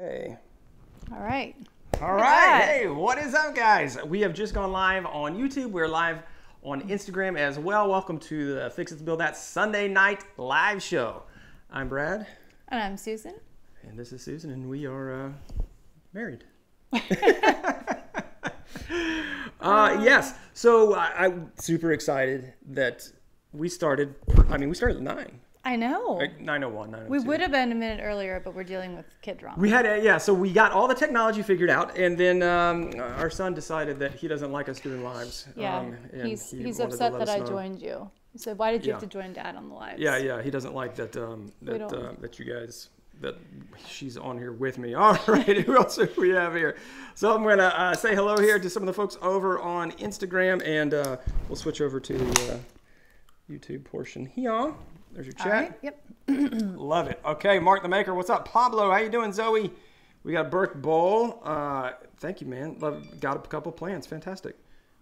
Hey. All right. All Look right. at that. Hey, what is up, guys? We have just gone live on YouTube. We're live on Instagram as well. Welcome to the Fix It to Build That Sunday night live show. I'm Brad, And I'm Susan. and this is Susan, and we are uh, married. uh, yes. So I, I'm super excited that we started. I mean, we started at nine. I know. Like 901, 902. we would have been a minute earlier, but we're dealing with kid drama. We had a, yeah, so we got all the technology figured out, and then um, our son decided that he doesn't like us doing lives. yeah. um, and he's he he's to upset that I know. joined you. He said, "Why did you have to join Dad on the live?" Yeah, yeah, he doesn't like that um, that uh, that you guys that she's on here with me. All right, who else do we have here? So I'm gonna uh, say hello here to some of the folks over on Instagram, and uh, we'll switch over to the uh, YouTube portion here. There's your chat. right. Yep. Love it. Okay, Mark the Maker, what's up? Pablo, how you doing? Zoe, we got Burke Bowl. Uh, thank you, man. Love, got a couple plans. Fantastic.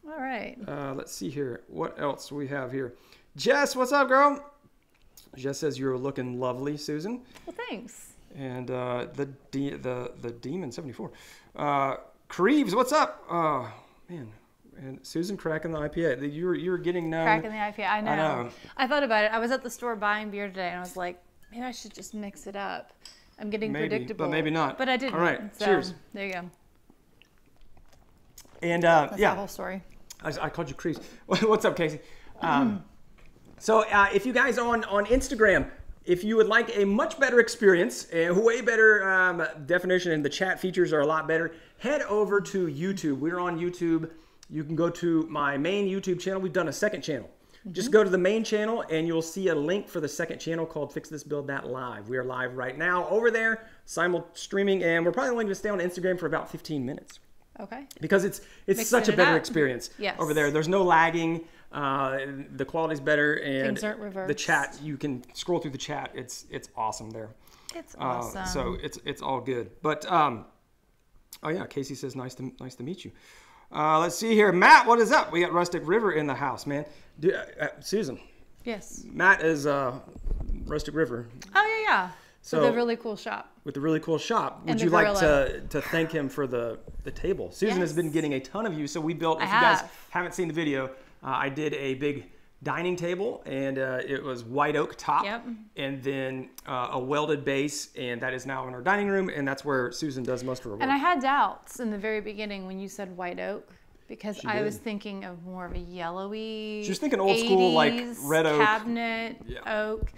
All right. Uh, let's see here. What else we have here? Jess, what's up, girl? Jess says you're looking lovely, Susan. Well, thanks. And uh, the de- the the demon seventy four. Uh, Creeves, what's up? Oh man. And Susan cracking the IPA. The- You were you were getting known. Cracking the IPA. I know. know. I thought about it. I was at the store buying beer today, and I was like, maybe I should just mix it up. I'm getting Maybe, but maybe not. But I didn't. All right, So, cheers. There you go. And uh, That's yeah, the whole story. I, I called you Creeps. What's up, Casey? Um, so, uh, if you guys on on Instagram, if you would like a much better experience, a way better um, definition, and the chat features are a lot better, head over to YouTube. We're on YouTube. You can go to my main YouTube channel. We've done a second channel. Just go to the main channel and you'll see a link for the second channel called Fix This Build That Live. We are live right now over there, simul streaming, and we're probably only going to stay on Instagram for about 15 minutes Okay. because it's it's Mixing such a it better up. experience Yes. over there. There's no lagging. Uh, the quality's better, and Things aren't the chat you can scroll through the chat. It's it's awesome there. It's Uh, awesome. so it's it's all good. But um, oh yeah, Casey says nice to nice to meet you. Uh, let's see here, Matt. What is up? We got Rustic River in the house, man. Do, uh, uh, Susan, yes. Matt is uh, Rustic River Oh yeah, yeah. So, So- the really cool shop. with a really cool shop. Would you like to, to thank him for the, the table? Susan has been getting a ton of views. So we built, I if you guys have. haven't seen the video, uh, I did a big dining table and uh, it was white oak top Yep. and then uh, a welded base. And that is now in our dining room. And that's where Susan does most of her work. And I had doubts in the very beginning when you said white oak because I was thinking of more of a yellowy. She was thinking old school, like, red oak. cabinet Yeah. oak.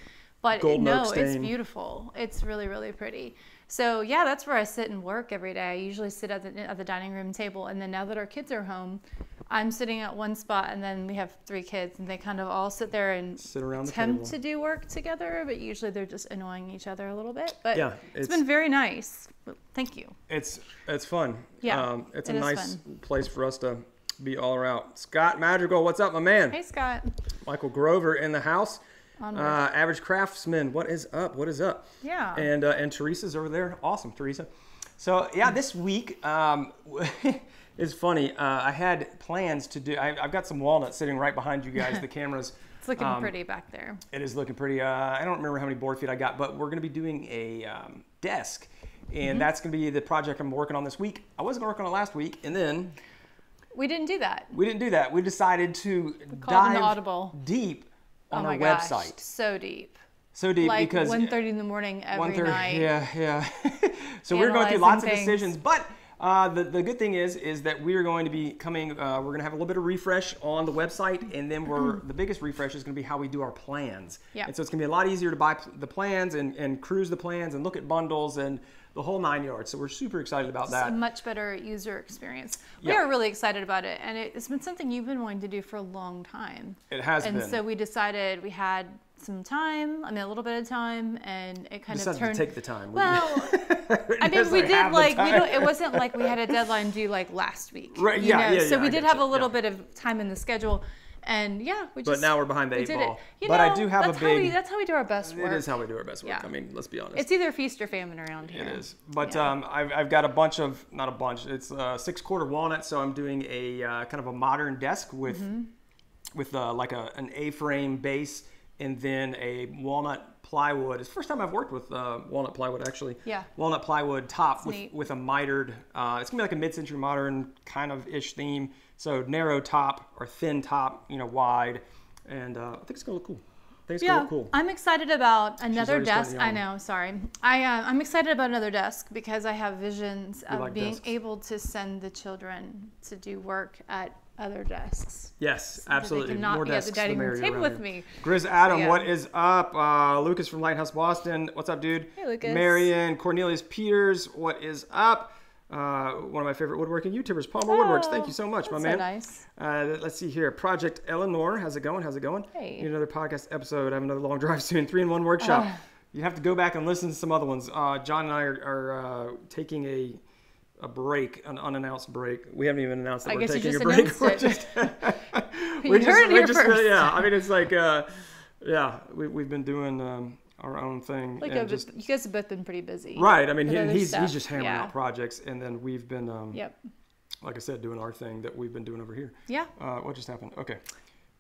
But Golden no, oak it's beautiful. It's really, really pretty. So yeah, that's where I sit and work every day. I usually sit at the at the dining room table, and then now that our kids are home, I'm sitting at one spot, and then we have three kids, and they kind of all sit there and Sit around attempt to do work together, but usually they're just annoying each other a little bit. But Yeah, it's it's- been very nice. Thank you. It's it's fun. Yeah, um, it's it a nice place for us to be all around. Scott Madrigal, what's up, my man? Hey Scott. Michael Grover in the house. Onward. Uh, average craftsman, what is up? What is up? Yeah. And uh, and Teresa's over there. Awesome, Teresa. So yeah, this week um, is funny. Uh, I had plans to do. I, I've got some walnuts sitting right behind you guys. The cameras. It's looking Um, pretty back there. It is looking pretty. Uh, I don't remember how many board feet I got, but we're going to be doing a um, desk, and Mm-hmm. that's going to be the project I'm working on this week. I wasn't working on it last week, and then We didn't do that. we didn't do that. We decided to an dive audible. deep on oh our gosh, website. so deep. So deep Like because 1.30 in the morning every 1:30 night. Yeah, yeah. so we're going through lots of decisions, but uh, the, the good thing is is that we are going to be coming. Uh, we're going to have a little bit of refresh on the website, and then we're the biggest refresh is going to be how we do our plans. Yeah. And so it's going to be a lot easier to buy the plans and, and cruise the plans and look at bundles and the whole nine yards. So we're super excited about It's that. a much better user experience. Yeah. We are really excited about it, and it, it's been something you've been wanting to do for a long time. It has and been. so we decided we had some time. I mean, a little bit of time, and it kind Decided of turned. to take the time. well, I mean, we like did like we don't. It wasn't like we had a deadline due like last week. Right, you yeah, know? yeah, So yeah, we I did have you, a little yeah. bit of time in the schedule, and yeah, we just. But now we're behind the we eight ball. it. You but I do have a that's how we, big. that's how we do our best work. It is how we do our best work. Yeah. I mean, let's be honest. It's either feast or famine around here. It is, but Yeah. um, I've, I've got a bunch of not a bunch. It's uh, six quarter walnut, so I'm doing a uh, kind of a modern desk with Mm-hmm. with uh, like a an A-frame base and then a walnut plywood. It's the first time I've worked with uh, walnut plywood actually. Yeah. Walnut plywood top with, neat. with a mitered. Uh, it's gonna be like a mid-century modern kind of ish theme. So narrow top or thin top, you know, wide, and uh, I think it's gonna look cool. I think it's gonna Yeah, cool. I'm excited about another desk. I know, sorry. I uh, I'm excited about another desk because I have visions of like being desks. able to send the children to do work at other desks. Yes, they absolutely. cannot More be at desks, the dining room table with me. Grizz Adam, yeah. what is up? Uh, Lucas from Lighthouse Boston, what's up, dude? Hey, Lucas. Marion Cornelius Peters, what is up? Uh, one of my favorite woodworking YouTubers, Palmer Woodworks. Thank you so much, my Oh, man. So nice. Uh, let's see here. Project Eleanor. How's it going? How's it going? Hey. Need another podcast episode. I have another long drive soon. Three in one workshop. Ah. You have to go back and listen to some other ones. Uh, John and I are, are uh, taking a a break, an unannounced break. We haven't even announced that I we're taking a break. We're just, we're just, we're just- yeah. I mean, it's like, uh, yeah, we, we've been doing um, our own thing. Like uh, just, you guys have both been pretty busy. right. I mean, he, he's, stuff. he's just hammering Yeah. out projects, and then we've been, um, Yep. like I said, doing our thing that we've been doing over here. Yeah. Uh, what just happened? Okay.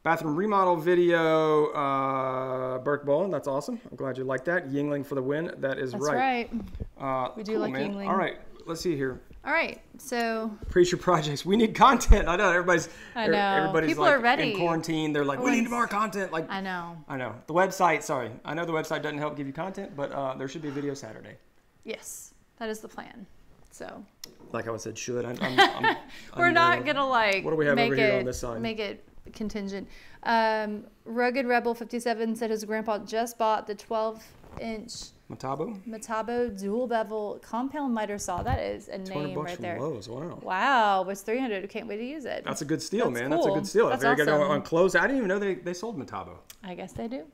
Bathroom remodel video, uh, Burke Bowen. That's awesome. I'm glad you like that. Yuengling for the win. That is right. That's right. right. Uh, We do cool, like man. Yuengling. All right. Let's see here. All right. So Preacher projects. We need content. I know everybody's. I er- know. Everybody's People like are ready. in quarantine. They're like, we need more content. Like, I know. I know the website. Sorry, I know the website doesn't help give you content, but uh, there should be a video Saturday. Yes, that is the plan. So Like I said, should. I'm, I'm, I'm, we're not gonna like what do we have make over it here on this side? make it contingent. Um, Rugged Rebel 57 said his grandpa just bought the 12 inch Matabo. Metabo dual bevel compound miter saw. That is a 200 name bucks right from there. Lowe's. Wow. Wow, was 300. Can't wait to use it. That's a good steal, That's man. That's a good steal. That's Very good on, awesome. on clothes. I didn't even know they, they sold Matabo. I guess they do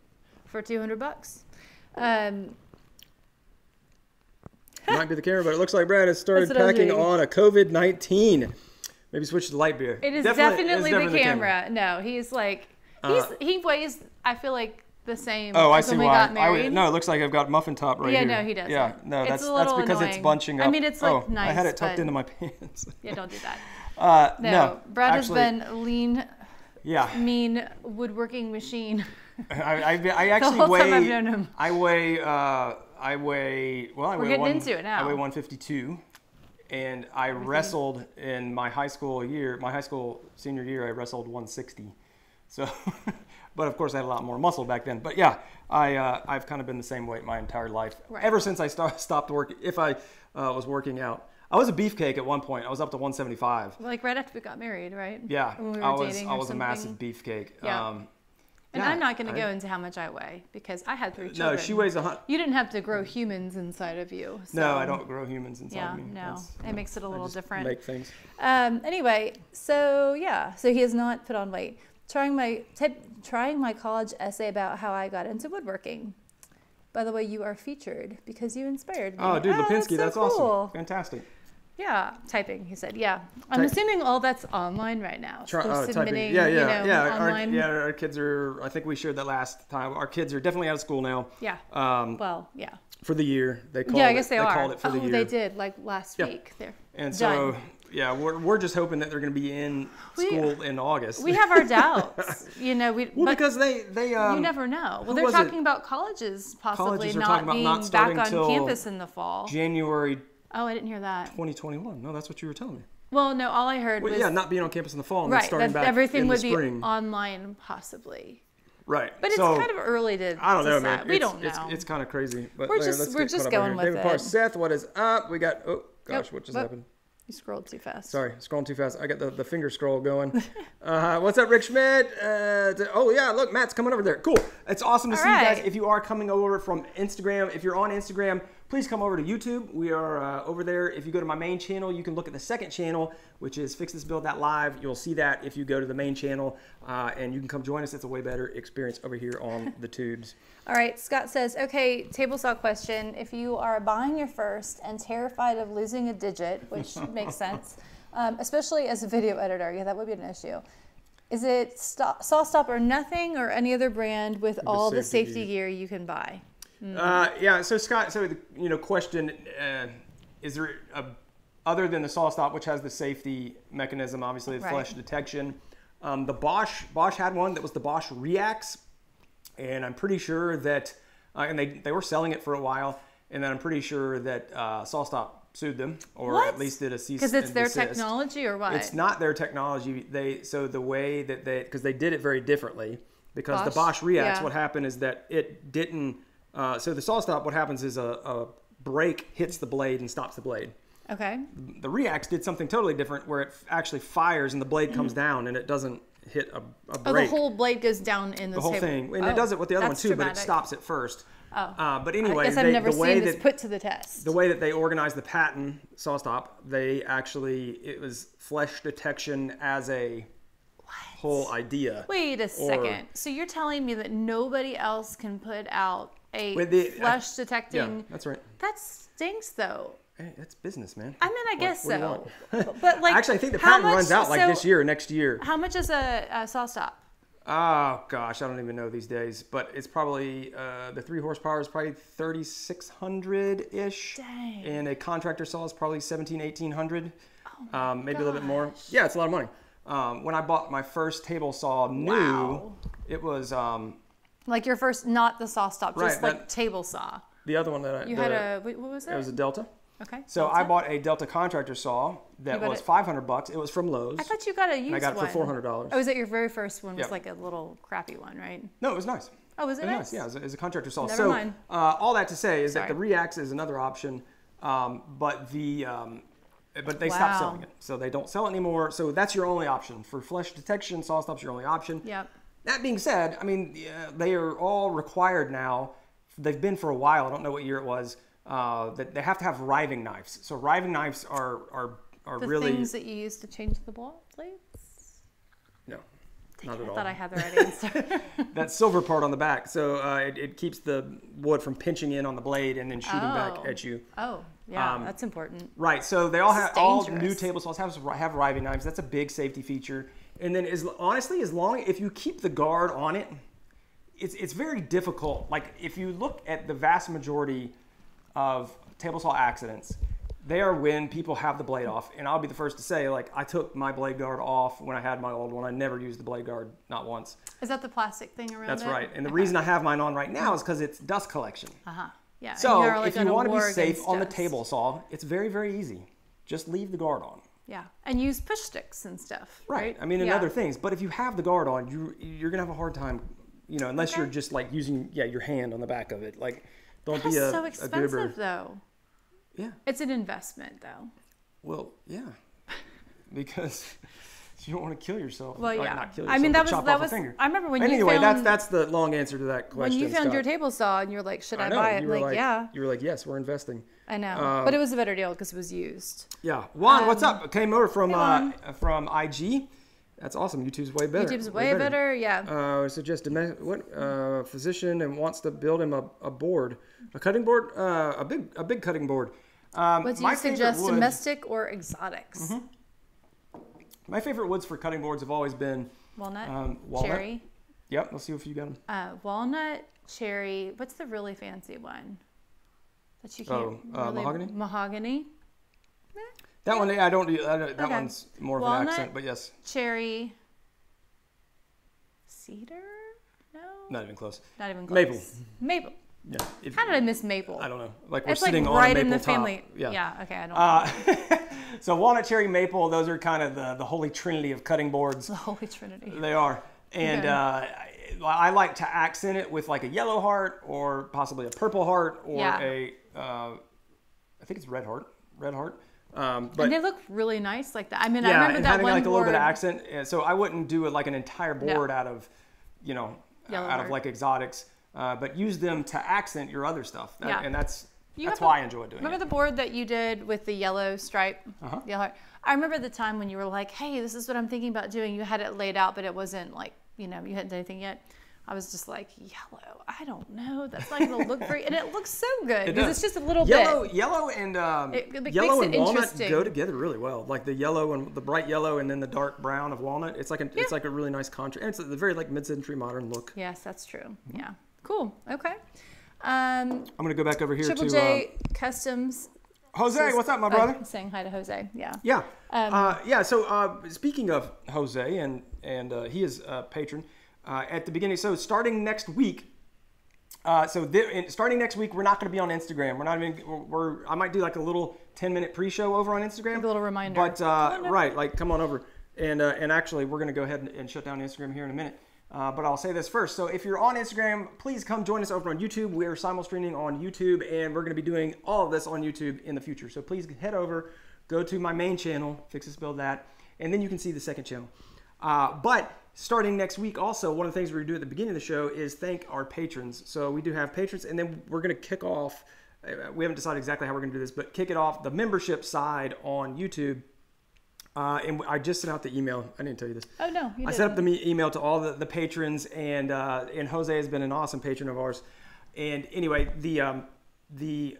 for 200 bucks. Um, Might be the camera, but it looks like Brad has started That's what I was packing on a COVID 19. Maybe switch to light beer. It is Definitely- definitely, it's the camera. No, he's like he's Uh, he weighs. I feel like the same. Oh, I see why. I would, no, it looks like I've got muffin top right yeah, here. no, he doesn't. Yeah, no, It's that's that's because it's bunching up. I mean, it's, like, oh, I had it tucked into my pants. Yeah, don't do that. Uh, No, no, Brad actually, has been lean, Yeah, mean woodworking machine. I, I, I actually whole weigh. time I've known him. I weigh. Uh, I weigh. Well, I We're weigh getting one, into it now. I weigh 152, and I wrestled in my high school year. My high school senior year, I wrestled 160. So, but of course, I had a lot more muscle back then. But yeah, I uh, I've kind of been the same weight my entire life Right. ever since I start, stopped working. If I uh, was working out, I was a beefcake at one point. I was up to 175. Like right after we got married, right? Yeah, we I was I was a massive beefcake. Yeah. Um, And yeah, I'm not going to go into how much I weigh because I had three children. No, she weighs a hundred. You didn't have to grow humans inside of you. No, I don't grow humans inside Yeah, me. no, That's- it makes it a little different. Make things. Um, anyway, so yeah, so he has not put on weight. Trying my trying my college essay about how I got into woodworking. By the way, you are featured because you inspired me. Oh, dude, Ah, Lipinski, that's, so awesome. cool. Fantastic. Yeah, typing. He said, yeah. I'm Type- assuming all that's online right now. Try, oh, submitting, Yeah, yeah, you know, yeah. Our, yeah, our kids are. I think we shared that last time. Our kids are definitely out of school now. Yeah. Um, Well, yeah. for the year, they called Yeah, I it- guess they, they are. called it for oh, the year. they did like last Yeah. week. There. And so, Done. Yeah, we're, we're just hoping that they're going to be in We- school in August. We have our doubts. you know, we. well, but because they they um, you never know. Well, they're was it? talking about colleges possibly Colleges not being not back on campus in the fall. January oh, I didn't hear that. 2021. No, that's what you were telling me. Well, no, all I heard Well, was yeah, not being on campus in the fall and then right starting back everything in would the be online possibly. right. But it's so, kind of early to. I don't know, man. We It's- don't know. It's, it's kind of crazy. But We're just- we're just caught up over going with David Parr, it. Seth, what is up? We got. Oh gosh, Nope, what just but- happened? You scrolled too fast. Sorry, scrolling too fast. I got the, the finger scroll going. uh, what's up, Rick Schmidt? Uh, d- oh yeah, look, Matt's coming over there. Cool. It's awesome to All see you guys. If you are coming over from Instagram, if you're on Instagram, please come over to YouTube. We are uh, over there. If you go to my main channel, you can look at the second channel, which is Fix This Build That Live. You'll see that if you go to the main channel, uh, and you can come join us. It's a way better experience over here on the tubes. All right, Scott says, okay, table saw question. If you are buying your first and terrified of losing a digit, which makes sense, um, especially as a video editor, yeah, that would be an issue. Is it stop, saw stop or nothing or any other brand with all the safety safety gear you can buy? Uh, yeah. So Scott, so the you know question uh, is there a, other than the saw stop, which has the safety mechanism, obviously the Right. flesh detection. Um, the Bosch Bosch had one that was the Bosch REAXX, and I'm pretty sure that uh, and they they were selling it for a while, and then I'm pretty sure that uh, SawStop sued them, or What? at least did a cease Because it's their desist. technology or what? It's not their technology. They so the way that they because they did it very differently because the Bosch? Bosch REAXX. Yeah. What happened is that it didn't. Uh, so the saw stop. What happens is a, a brake hits the blade and stops the blade. Okay. The REAXX did something totally different where it f- actually fires and the blade comes down and it doesn't hit a, a Oh, the whole blade goes down in the the whole table. thing, and Oh, it does it with the other one too, but it stops it first. Oh. Uh, but anyway, I guess I've they- never the way seen this that put to the test. the way that they organized the patent saw stop they actually it was flesh detection as a whole idea Wait a or- second. So you're telling me that nobody else can put out a With the- flesh yeah detecting? that's right That stinks, though. hey, that's business man I mean, I What- guess what so. But, like, actually i think the patent much- runs out like so this year or next year How much is a, a saw stop? oh gosh i don't even know these days but it's probably uh, the three horsepower is probably 3600 ish Dang. and a contractor saw is probably 17 1800 um, maybe a little bit more yeah it's a lot of money um, when i bought my first table saw new Wow. it was um, Like your first, not the saw stop, just Right, like table saw. the other one that I, You the- had a what was it? It was a Delta. okay. So Delta? I bought a Delta contractor saw that was it- 500 bucks. It was from Lowe's. I thought you got a used one. I got it for $400. Oh, was that your very first one? Was Yeah. like a little crappy one, right? no, it was nice. Oh, was it It was nice? nice. Yeah, it was a, it was a contractor saw. Never so mind. Uh, all that to say is that the REAXX is another option, um, but the um, but they stopped selling it, so they don't sell it anymore. So that's your only option for flesh detection. Saw stop's your only option. Yep. That being said, I mean they are all required now. They've been for a while. I don't know what year it was. Uh, that they have to have riving knives. So riving knives are are are The really things that you use to change the ball blades. no, Dang not it, at I all. thought I had the right answer. that silver part on the back. So uh, it, it keeps the wood from pinching in on the blade and then shooting back Oh. at you. oh, yeah, Um, that's important. Right. So they all This have all new table saws have have riving knives. That's a big safety feature. And then as honestly, as long if you keep the guard on it, it's it's very difficult. Like if you look at the vast majority of table saw accidents, they are when people have the blade off. And I'll be the first to say, like I took my blade guard off when I had my old one. I never used the blade guard, not once. Is that the plastic thing around That's it? right. And the reason I have mine on right now is because it's dust collection. Uh huh. Yeah. So like, if you want to be safe on the table saw, it's very very easy. Just leave the guard on. Yeah, and use push sticks and stuff. Right. I mean, and yeah. other things. But if you have the guard on, you you're gonna have a hard time, you know, unless you're just like using yeah your hand on the back of it. Like, don't That's be a, so a expensive, goober. though. Yeah. It's an investment, though. Well, yeah. Because you don't want to kill yourself. Well, Like, yeah. Not kill yourself, I mean, that was chop that off a was. finger. I remember when you anyway, found that's that's the long answer to that question. when you found your table saw and you're like, should I, I know. buy it? you were like, like, yeah, You were like, yes, we're investing. I know, um, but it was a better deal because it was used. Yeah. Juan, what's Um, up? K Motor from hey, uh, from IG. That's awesome. YouTube's way better. YouTube's way better. Yeah. uh, suggest domes- what uh, physician and wants to build him a, a board, a cutting board, uh, a big a big cutting board. Um, what do you suggest? Domestic or exotics? Mm-hmm. My favorite woods for cutting boards have always been. Walnut, Um, walnut. cherry, Yep. Let's see if you got them. uh, walnut, cherry. What's the really fancy one that you can't? Oh, uh, really, mahogany? Mahogany, That one, yeah, I don't. I don't, that Okay. one's more of an accent, but yes, cherry, cedar. No, not even close. not even close. Maple. Maple. Yeah. If, How did I miss maple? I don't know. Like we're It's like sitting right on a in the top. family. Yeah. yeah. Okay. I don't. Uh, so walnut, cherry, maple. Those are kind of the the holy trinity of cutting boards. the Holy Trinity. They are. And Okay. uh, I, I like to accent it with like a yellow heart or possibly a purple heart or Yeah. a, uh, I think it's red heart. Red heart. Um, but and they look really nice like that. I mean, I yeah, remember and that having one like a little bit of accent. So I wouldn't do it like an entire board out of, you know, Yellow out of like exotics, uh, but use them to accent your other stuff. That- Yeah. And that's You that's why I enjoy doing Remember it. Remember the board that you did with the yellow stripe? Uh-huh. Yellow. I remember the time when you were like, "Hey, this is what I'm thinking about doing." You had it laid out, but it wasn't like you know you hadn't done anything yet. I was just like, "Yellow? I don't know. That's not gonna look great. And it looks so good It because does. it's just a little yellow, bit. yellow yellow and um, It- it yellow and walnut go together really well. Like the yellow and the bright yellow, and then the dark brown of walnut. It's like a, it's like a really nice contrast. And it's a very like mid-century modern look. Yes, that's true. Yeah. Cool. Okay. Um, I'm gonna go back over here Triple to J Customs. uh, Jose. says- What's up, my oh, brother? saying hi to Jose. Yeah. Yeah. Um, uh, yeah. So uh, speaking of Jose, and and uh, he is a patron. Uh, at the beginning, so starting next week, Uh, so and starting next week, we're not going to be on Instagram. We're not even. We're, we're. I might do like a little ten minute pre show over on Instagram. Like a little reminder. But uh, right, like come on over. And uh, and actually, we're going to go ahead and, and shut down Instagram here in a minute. Uh, but I'll say this first. So if you're on Instagram, please come join us over on YouTube. We are simul streaming on YouTube, and we're going to be doing all of this on YouTube in the future. So please head over, go to my main channel, Fix This Build That, and then you can see the second channel. Uh, but starting next week, also, one of the things we're going to do at the beginning of the show is thank our patrons. So we do have patrons, and then we're going to kick off. uh, We haven't decided exactly how we're going to do this, but kick it off the membership side on YouTube. Uh, and I just sent out the email. I didn't tell you this. Oh no, I set up the me- email to all the, the patrons, and uh, and Jose has been an awesome patron of ours. And anyway, the um, the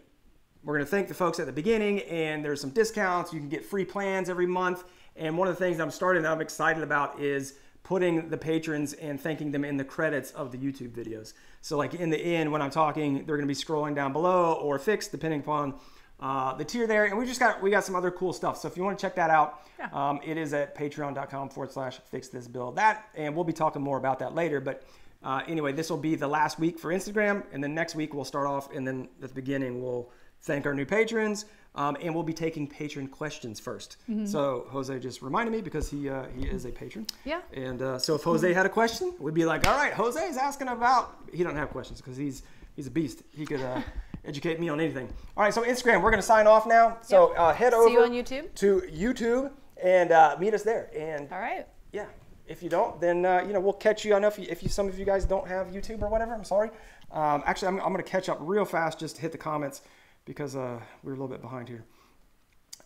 we're going to thank the folks at the beginning, and there's some discounts. You can get free plans every month. And one of the things I'm starting that I'm excited about is putting the patrons and thanking them in the credits of the YouTube videos. So like in the end, when I'm talking, they're going to be scrolling down below or fixed depending upon uh, the tier there. And we just got we got some other cool stuff. So if you want to check that out, Yeah. um, it is at patreon.com forward slash fix this build that. And we'll be talking more about that later. But uh, anyway, this will be the last week for Instagram. And then next week we'll start off. And then at the beginning, we'll thank our new patrons. Um, and we'll be taking patron questions 1st So Jose just reminded me because he uh, he is a patron. Yeah. And uh, so if Jose had a question, we'd be like, all right, Jose is asking about. He don't have questions because he's he's a beast. He could uh, educate me on anything. All right, so Instagram, we're gonna sign off now. So uh, head over See you on YouTube. to YouTube and uh, meet us there. And All right. yeah, if you don't, then uh, you know we'll catch you. I know if, you, if you, some of you guys don't have YouTube or whatever, I'm sorry. Um, actually, I'm, I'm going to catch up real fast just to hit the comments because uh, we're a little bit behind here.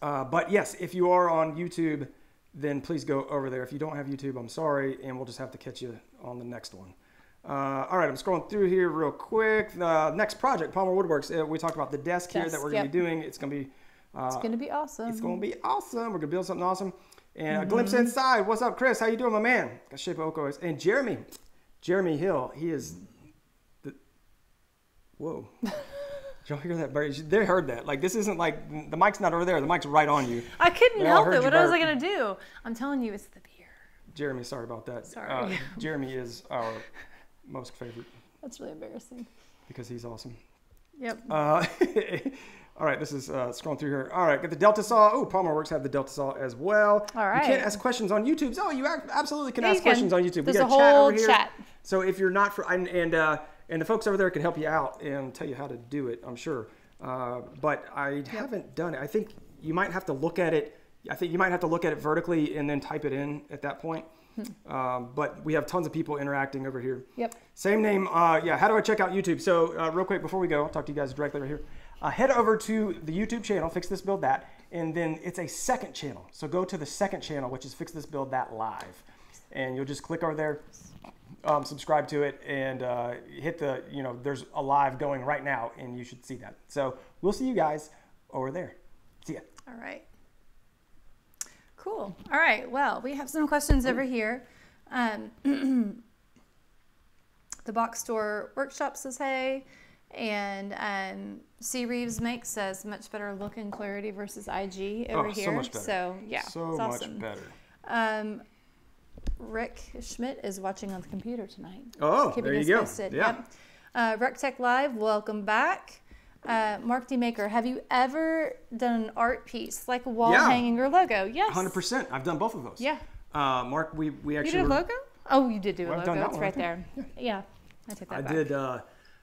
Uh, but yes, if you are on YouTube, then please go over there. If you don't have YouTube, I'm sorry, and we'll just have to catch you on the next one. Uh, all right, I'm scrolling through here real quick. The next project, Palmer Woodworks. Uh, we talked about the desk, here that we're going to yep. be doing. It's going to be uh, It's gonna be awesome. it's gonna be awesome. We're gonna build something awesome. And a Mm-hmm. glimpse inside. What's up, Chris? How you doing, my man? Got shape of Oko. And Jeremy, Jeremy Hill. He is. The, whoa. Did y'all hear that? Barry? They heard that. Like this isn't like the mic's not over there. The mic's right on you. I couldn't help it. What else was I gonna do? I'm telling you, it's the beer. Jeremy, sorry about that. Sorry. Uh, Jeremy is our most favorite That's really embarrassing. because he's awesome. Yep. Uh, all right, this is uh, scrolling through here. All right, got the Delta Saw. Oh, Palmer Works have the Delta Saw as well. All You can't ask questions on YouTube. Oh, you absolutely can Yeah, ask can. questions on YouTube. There's we got a chat whole over here. chat. So if you're not for and and, uh, and the folks over there can help you out and tell you how to do it. I'm sure. Uh, but I haven't done it. I think you might have to look at it. I think you might have to look at it vertically and then type it in at that point. Hmm. Um, but we have tons of people interacting over here. Yep. Same name. Uh, yeah. How do I check out YouTube? So uh, real quick before we go, I'll talk to you guys directly right here. Uh, head over to the YouTube channel, Fix This Build That, and then it's a second channel. So go to the second channel, which is Fix This Build That Live, and you'll just click over there, um, subscribe to it, and uh, hit the you know there's a live going right now, and you should see that. So we'll see you guys over there. See ya. All right. Cool. All right. Well, we have some questions over here. Um, the box store workshop says hey, and um, C Reeves makes says much better look and clarity versus IG over oh, here. so much better. So yeah, so it's much awesome. better. Um, Rick Schmidt is watching on the computer tonight. Oh, Keeping there you us go. posted. Yeah. Yep. Uh, RecTech Live, welcome back. Uh, Mark D. Maker, have you ever done an art piece like a wall Yeah. hanging or logo? Yes. Hundred percent. I've done both of those. Yeah. Uh, Mark, we we actually. You did a logo? Oh, you did do a Well, I've logo. It's one, right there. Yeah. I took that I back. did. Uh,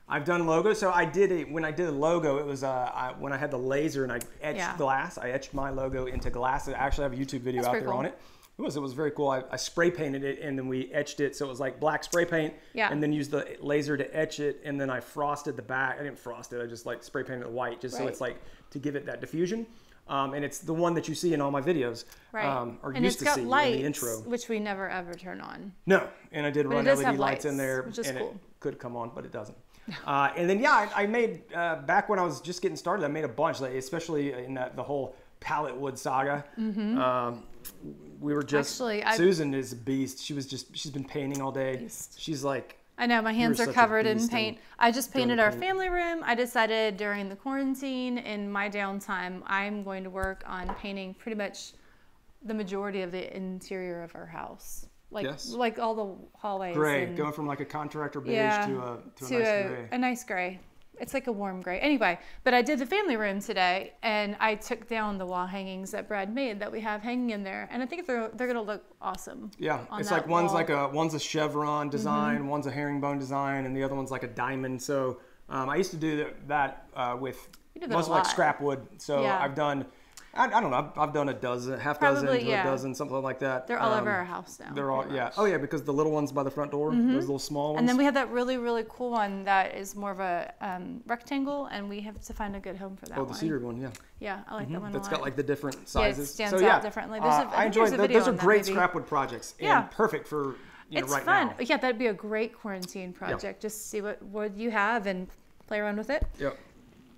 I've done logos. So I did it when I did a logo. It was uh, I, when I had the laser and I etched Yeah. glass. I etched my logo into glass. I actually have a YouTube video That's out there cool. on it. It was. It was very cool. I, I spray painted it and then we etched it. So it was like black spray paint. Yeah. And then used the laser to etch it. And then I frosted the back. I didn't frost it. I just like spray painted it white just so it's like to give it that diffusion. Um, and it's the one that you see in all my videos. Right. Um, or and used to got see lights, in the intro. which we never ever turn on. No, and I did But run LED have lights, in there, which is and cool. it could come on, but it doesn't. uh, and then yeah, I, I made uh, back when I was just getting started. I made a bunch, like, especially in that the whole pallet wood saga. Um, we were just Mm-hmm. Actually, Susan is a beast. She was just she's been painting all day. Beast. She's like I know my hands are covered in paint. I just painted our paint. family room. I decided during the quarantine in my downtime, I'm going to work on painting pretty much the majority of the interior of our house. like Yes. like all the hallways. Gray, and- going from like a contractor beige yeah, to a to, to a nice a, gray. a nice gray. It's like a warm gray. Anyway, but I did the family room today, and I took down the wall hangings that Brad made that we have hanging in there, and I think they're they're gonna look awesome. Yeah, it's like one's wall. Mm-hmm. like a one's a chevron design, one's a herringbone design, and the other one's like a diamond. So um, I used to do that, uh, with that mostly like scrap wood. So Yeah. I've done, I, I don't know, I've, I've done a dozen, half dozen to yeah. a dozen, something like that. They're all over Um, our house now. They're all yeah. much. Oh yeah, because the little ones by the front door, those little small ones. And then we have that really really cool one that is more of a um, rectangle, and we have to find a good home for that oh, one. the cedar one, yeah. Yeah, I like that one a That's got like the different Yeah, it sizes. stands so, out yeah, differently. There's a- I uh, I enjoy there's a tho- video those are great maybe. scrap wood projects Yeah. and perfect for you know it's right fun. now. Yeah, that'd be a great quarantine project. Just see what wood you have and play around with it. Yep.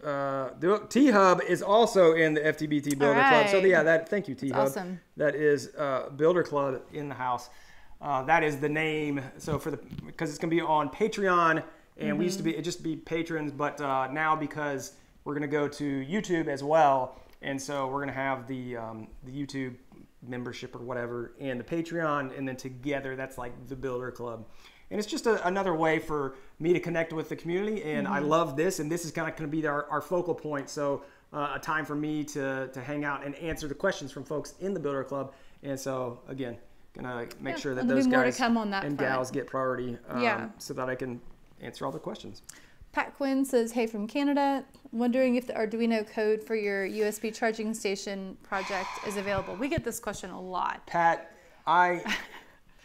Uh, the T Hub is also in the FTBT Builder Club. So yeah, that thank you T Hub. awesome. That is uh, Builder Club in the house. Uh, that is the name. So for the because it's gonna be on Patreon, and we used to be it just be patrons, but uh, now because we're gonna go to YouTube as well, and so we're gonna have the um, the YouTube membership or whatever, and the Patreon, and then together that's like the Builder Club. And it's just a, another way for me to connect with the community, and I love this. And this is kind of going to be our, our focal point. So uh, a time for me to to hang out and answer the questions from folks in the Builder Club. And so again, gonna make Yeah, sure that those be more to guys come on that and front. gals get priority, um, Yeah. so that I can answer all the questions. Pat Quinn says, "Hey from Canada, wondering if the Arduino code for your USB charging station project is available." We get this question a lot. Pat, I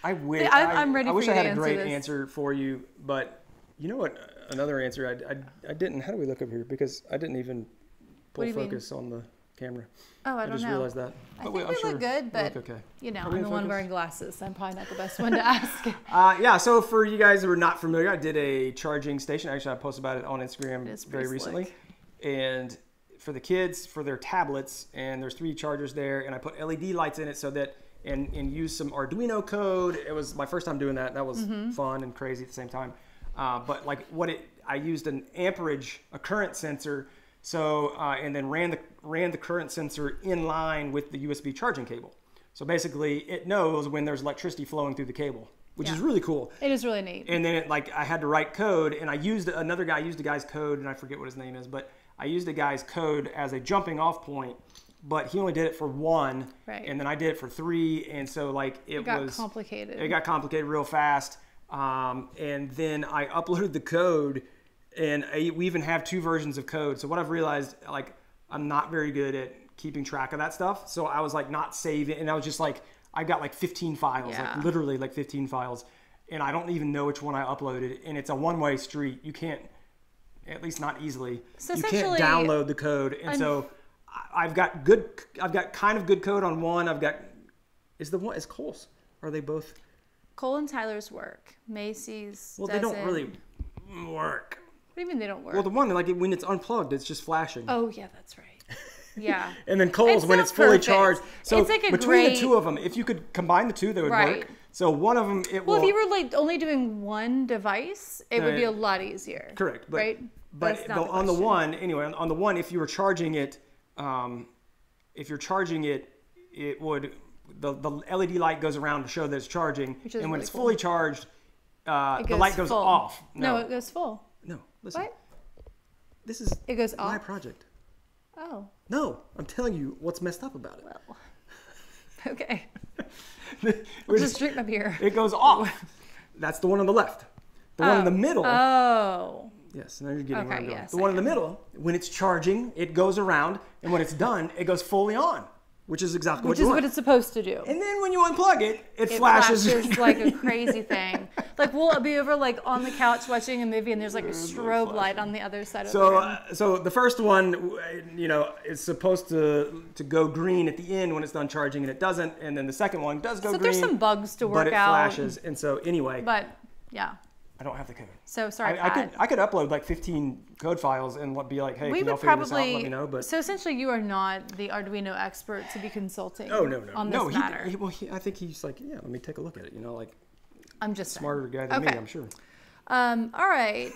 I wish I'm- I, I'm ready I for wish you I had a great this. answer for you, but you know what? Another answer I, I, I didn't. How do we look up here? Because I didn't even pull do you mean? focus on the camera. Oh, I, I, don't just know. realized that. I But think I'm we sure look good, but look okay. you know, I'm the in one wearing glasses. so I'm probably not the best one to ask. Uh, yeah, so for you guys who are not familiar, I did a charging station. Actually, I posted about it on Instagram It is very pretty recently. slick. And for the kids, for their tablets, and there's three chargers there, and I put LED lights in it so that and and use some Arduino code. It was my first time doing that. That was Mm-hmm. fun and crazy at the same time. Uh, but like what it, I used an amperage, a current sensor. So uh, and then ran the ran the current sensor in line with the USB charging cable. So basically, it knows when there's electricity flowing through the cable, which is really cool. It is really neat. And then it, like I had to write code, and I used another guy used a guy's code, and I forget what his name is, but I used a guy's code as a jumping off point. But he only did it for one, Right. and then I did it for three, and so like it, It got was complicated. It got complicated real fast, um, and then I uploaded the code, and I, we even have two versions of code. So what I've realized, like I'm not very good at keeping track of that stuff. So I was like not saving, and I was just like I got like 15 files, Yeah. like literally like 15 files, and I don't even know which one I uploaded. And it's a one-way street. You can't, at least not easily. So you can't download the code, and so I've got good. I've got kind of good code on one. I've got is the one is Cole's. Are they both? Cole and Tyler's work. Macy's. Well, they don't doesn't- really work. What do you mean they don't work? Well, the one like when it's unplugged, it's just flashing. oh yeah, that's right. Yeah. And then Cole's It's when not it's fully perfect. charged. So It's like a between great- the two of them, if you could combine the two, they would Right. work. So one of them, it Well, will. if you were like only doing one device, it would be a Right. lot easier. Correct, but right? but That's not the- on the question. one anyway, on, on the one, if you were charging it, um, if you're charging it, it would the, the LED light goes around to show that it's charging, Which is and when really it's cool. fully charged, uh, the light goes full. off. No. No, it goes full. no, listen, What? this is It goes my off. project. Oh, No, I'm telling you what's messed up about it. well. okay. We're Just just- drink my beer. it goes off. That's the one on the left. The one in the middle. Oh. Yes, now you're getting Okay, yes, the one in the middle, when it's charging, it goes around, and when it's done, it goes fully on, which is exactly Which what is what it's supposed to do. and then when you unplug it, it, It flashes. flashes like a crazy thing. Like we'll be over like on the couch watching a movie and there's like a strobe light on the other side of the so, room. uh, so the first one, you know, is supposed to to go green at the end when it's done charging, and it doesn't. And then the second one does go so green, So there's some bugs to work out. but it out. flashes. And so anyway, But yeah. I don't have the code. So sorry, I, I could I could upload like 15 code files and be like, hey, we can would figure this out? probably Let me know. But so essentially you are not the Arduino expert to be consulting oh no no on this no he, matter. he well he, I think he's like yeah let me take a look at it you know like I'm just saying. smarter guy than me I'm sure. Um, all right.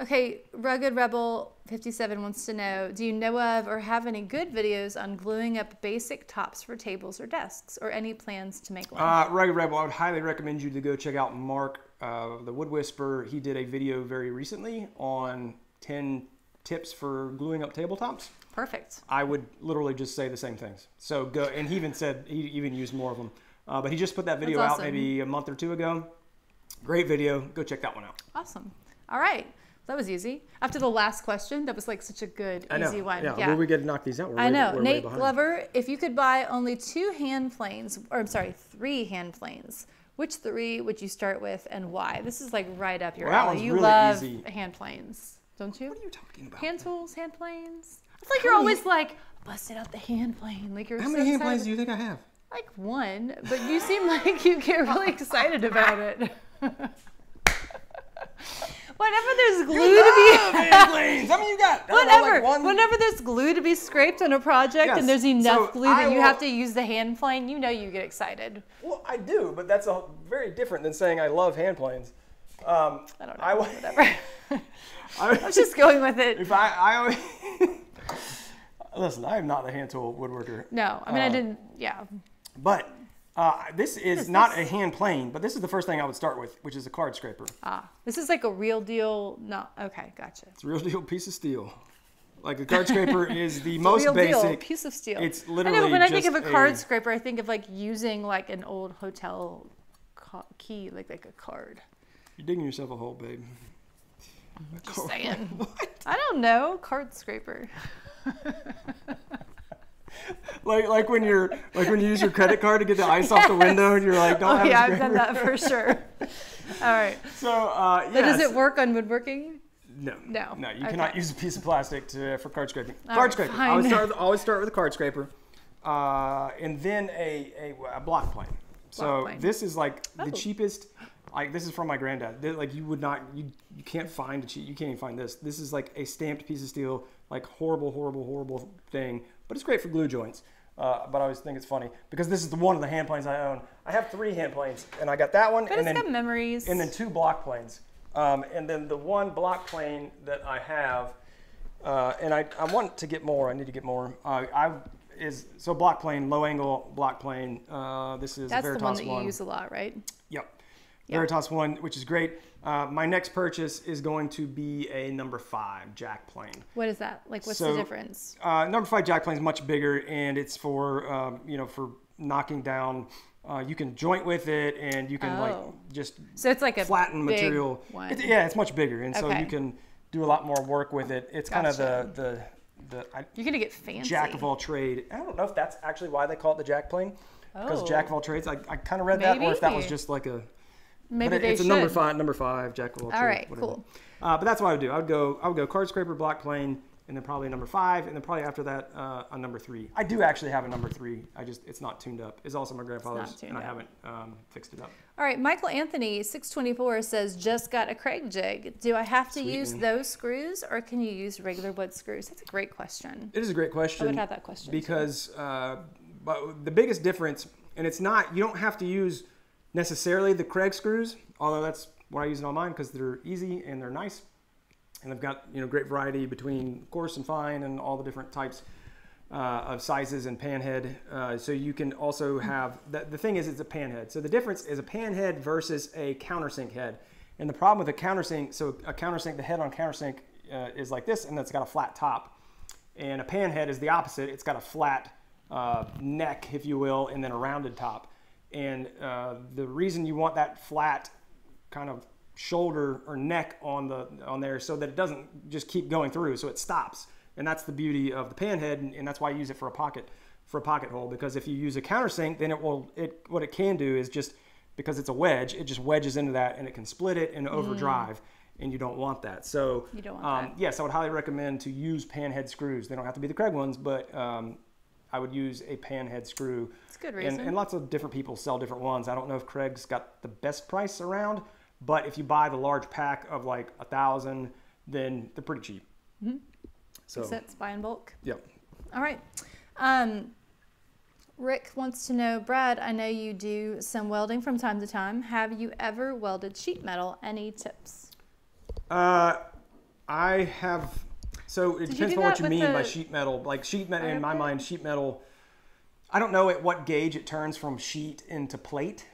Okay, Rugged Rebel 57 wants to know Do you know of or have any good videos on gluing up basic tops for tables or desks, or any plans to make one? Uh, Rugged Rebel, I would highly recommend you to go check out Mark, uh, the Wood Whisperer. He did a video very recently on 10 tips for gluing up tabletops. Perfect. I would literally just say the same things. So go, and he even said he even used more of them. Uh, but he just put that video That's out maybe a month or two ago. Great video. Go check that one out. Awesome. All right. That was easy. After the last question, that was like such a good, I know. easy one. Yeah. Yeah. Will we get to knock these out? We're I know. way Nate. Glover, if you could buy only two hand planes, or I'm sorry, three hand planes, which three would you start with and why? This is like right up your Well, alley. You really love easy. hand planes, don't you? What are you talking about? Hand tools, hand planes. It's like you're always like busted out the hand plane. Like you're How so many hand planes do you think I have? Like one, but you seem like you get really excited about it. Whenever there's glue to be hand planes. How many you got? I don't know, like Whenever, one- whenever there's glue to be scraped on a project Yes. and there's enough So glue that I you will- have to use the hand plane, you know you get excited. Well, I do, but that's a, very different than saying I love hand planes. Um, I don't know. I, whatever. I, I was just going with it. if I, I always, listen, I am not the hand tool woodworker, No, I mean I Uh, didn't. Yeah. but uh, this is is not this? a hand plane. But this is the first thing I would start with, which is a card scraper. Ah, this is like a real deal. No. Okay, gotcha. It's a real deal piece of steel. Like a card scraper is the most real deal, basic. piece of steel. It's literally. I know, but when I think of a card a- scraper, I think of like using like an old hotel key, like like a card. You're digging yourself a hole, babe. Just saying. what? I don't know, card scraper. Like like when you're like when you use your credit card to get the ice off the window, and you're like, don't Oh have yeah, I've done that for sure. All right. So uh, yeah. But does it work on woodworking? No, No. no. You Okay. cannot use a piece of plastic to, for card scraping. All card right, scraper. fine. I always start with, always start with a card scraper, uh, and then a, a, a block plane. So plane. this is like Oh. the cheapest. Like this is from my granddad. Th- Like you would not, you you can't find a cheap. You can't even find this. This is like a stamped piece of steel. Like horrible, horrible, horrible thing. But it's great for glue joints. Uh, but I always think it's funny because this is the one of the hand planes I own. I have three hand planes, and I got that one, But and it's then got memories. and then two block planes. Um, and then the one block plane that I have, uh, and I, I want to get more. I need to get more. Uh, I is so block plane, low angle block plane. Uh, this is That's a the Veritas one that you use a lot, right? Yep. Yeah. Veritas one, which is great. Uh, my next purchase is going to be a number five jack plane. What is that? Like, what's So- the difference? Uh, number five jack plane is much bigger, and it's for um, you know for knocking down. Uh, you can joint with it, and you can Oh. like just So it's like a flatten big material. It- yeah, it's much bigger, and so you can do a lot more work with it. It's kind of the the the I, You're gonna get fancy. jack of all trade. I don't know if that's actually why they call it the jack plane, because Oh. jack of all trades. I, I kind of read that, or if that was just like a. Maybe it- they it's should. a number five, number five, jack of all, All trades. right, whatever. cool. Uh, but that's what I would do. I would go. I would go card scraper, block plane, and then probably a number five, and then probably after that uh, a number three. I do actually have a number three. I just it's not tuned up. It's also my grandfather's, tuned and I up. haven't um, fixed it up. All right, Michael Anthony, 624 says, just got a Kreg jig. Do I have to use Sweeten. those screws or can you use regular wood screws? That's a great question. It is a great question. I would have that question. because uh, but the biggest difference, and it's not you don't have to use necessarily the Kreg screws, although that's what I use on mine because they're easy and they're nice, and they've got you know great variety between coarse and fine and all the different types. Uh, of sizes and panhead, uh, so you can also have the, the thing is it's a panhead. So the difference is a panhead versus a countersink head, and the problem with a countersink, so a countersink, the head on countersink uh, is like this, and it's got a flat top and a panhead is the opposite. It's got a flat uh, neck, if you will, and then a rounded top. And uh, the reason you want that flat kind of shoulder or neck on the on there so that it doesn't just keep going through, so it stops. And that's the beauty of the panhead, and, and that's why I use it for a pocket for a pocket hole. Because if you use a countersink, then it will it what it can do is just because it's a wedge, it just wedges into that and it can split it and overdrive. And you don't want that. So You don't want um, that. yes, I would highly recommend to use panhead screws. They don't have to be the Kreg ones, but um, I would use a panhead screw. It's good And, reason. and lots of different people sell different ones. I don't know if Kreg's got the best price around, but if you buy the large pack of like a thousand, then they're pretty cheap. Mm-hmm. So, Sets buy in bulk. yep. All right. Um, Rick wants to know, Brad, I know you do some welding from time to time. Have you ever welded sheet metal? Any tips? Uh, I have. So it you depends on what you mean by sheet metal. Like sheet metal, in my mind, sheet metal. I don't know at what gauge it turns from sheet into plate,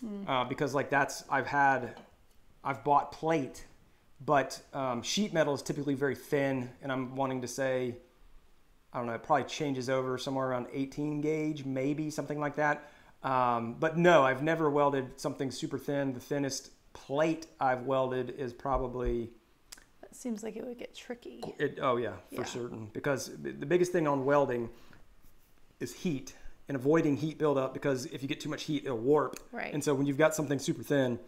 Hmm. uh, because like that's I've had, I've bought plate, but um, sheet metal is typically very thin, and I'm wanting to say, I don't know, it probably changes over somewhere around 18 gauge, maybe something like that. Um, but no, I've never welded something super thin. The thinnest plate I've welded is probably seems like it would get tricky. it, oh yeah, for Yeah. certain. Because the biggest thing on welding is heat and avoiding heat buildup. Because if you get too much heat, it'll warp. Right. And so when you've got something super thin,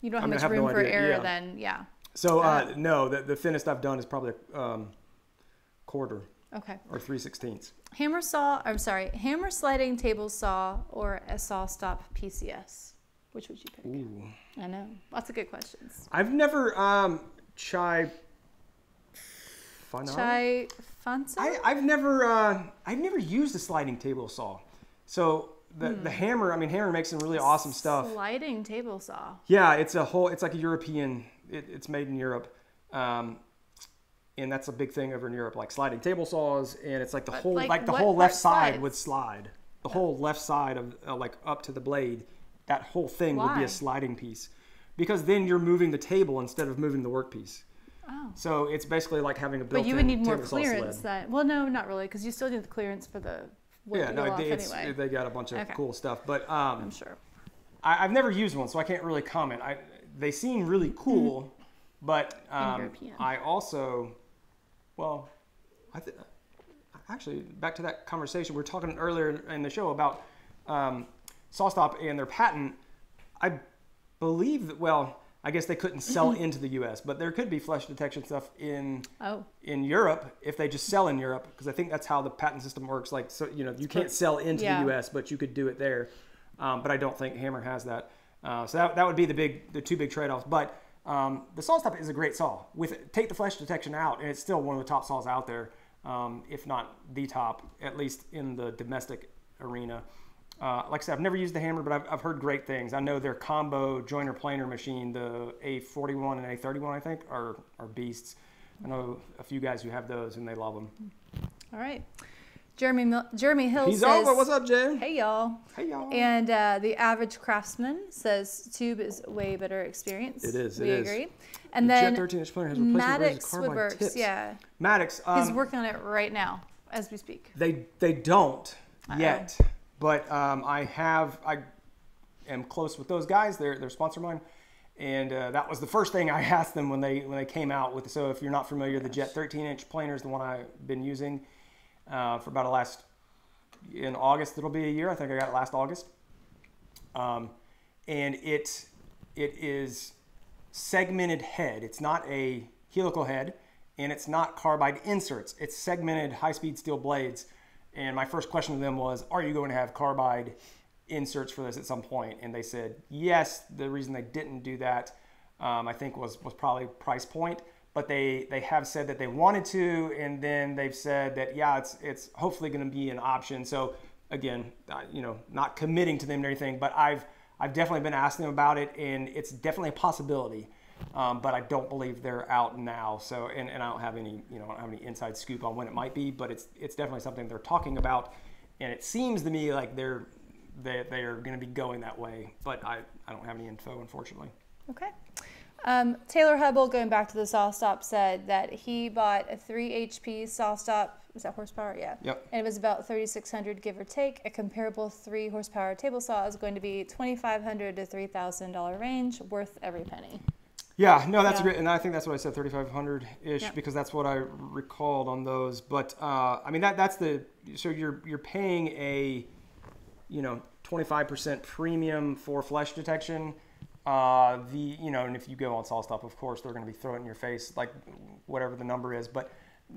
You don't have mean, I much have no room for idea, error yeah. then, yeah. so uh, Ah. no, the, the thinnest I've done is probably a um, quarter Okay. or three sixteenths. Hammer saw, I'm sorry, hammer sliding table saw or a SawStop PCS? Which would you pick? Ooh. I know. Lots of good questions. I've never um, chai. Final? Chai Fanso? I, I've never uh, I've never used a sliding table saw. So the, Hmm. the hammer, I mean, hammer makes some really awesome stuff. Sliding table saw. Yeah, it's a whole. It's like a European. It, it's made in Europe, um, and that's a big thing over in Europe, like sliding table saws, and it's like the But, whole, like, like, the whole left side slides? would slide. The whole left side of uh, like up to the blade, that whole thing would be a sliding piece, because then you're moving the table instead of moving the workpiece. Oh. So it's basically like having a built-in But you would need more clearance then. Well, no, not really, because you still need the clearance for the Yeah, no, it's, anyway. they got a bunch of Okay. cool stuff, but um, I'm sure. I, I've never used one, so I can't really comment. I, they seem really cool, but um, I also, well, I th- actually back to that conversation we were talking earlier in the show about um, SawStop and their patent. I believe that well, I guess they couldn't sell into the U.S., but there could be flesh detection stuff in Oh, in Europe if they just sell in Europe because I think that's how the patent system works. Like, so you know, you can't sell into Yeah. the U.S., but you could do it there. Um, but I don't think Hammer has that. Uh, so that, that would be the big, the two big trade-offs. But um, the SawStop is a great saw. With take the flesh detection out, and it's still one of the top saws out there, um, if not the top, at least in the domestic arena. Uh, like I said, I've never used the hammer, but I've, I've heard great things. I know their combo joiner planer machine, the A41 and A31, I think, are, are beasts. I know a few guys who have those and they love them. all right. Jeremy Mil- Jeremy Hill He's says, over. What's up, Jay? Hey y'all. Hey, y'all. And uh, the average craftsman says tube is way better experience. It is, it We is. agree. And the then Jet 13 inch planer has replacement razor Maddox carbide Woodworks, tips. yeah, Maddox, he's um, working on it right now as we speak. they they don't Uh-oh. yet, but um, I have I am close with those guys. They're they're sponsor of mine, and uh, that was the first thing I asked them when they when they came out with. So if you're not familiar, the Jet 13 inch planer is the one I've been using uh, for about the last in August. It'll be a year. I think I got it last August, um, and it it is segmented head. It's not a helical head, and it's not carbide inserts. It's segmented high-speed steel blades. And my first question to them was, "Are you going to have carbide inserts for this at some point?" And they said yes. The reason they didn't do that, um, I think, was was probably price point. But they they have said that they wanted to, and then they've said that yeah, it's it's hopefully going to be an option. So again, you know, not committing to them or anything, but I've I've definitely been asking them about it, and it's definitely a possibility. Um, but I don't believe they're out now. So, and, and I don't have any, you know, I don't have any inside scoop on when it might be, but it's it's definitely something they're talking about, and it seems to me like they're they they are going to be going that way. But I I don't have any info, unfortunately. Okay. Um, Taylor Hubble, going back to the SawStop, said that he bought a 3 HP SawStop. Is that horsepower? Yeah. Yep. And it was about 3,600 give or take. A comparable 3 horsepower table saw is going to be 2,500 to $3,000 range, worth every penny. Yeah, no, that's Yeah. great, and I think that's what I said, 3,500 ish, Yeah. because that's what I recalled on those. But uh, I mean, that that's the so you're you're paying a, you know, 25% premium for flesh detection. Uh, the you know, and if you go on SawStop, of course, they're going to be throwing it in your face, like whatever the number is. But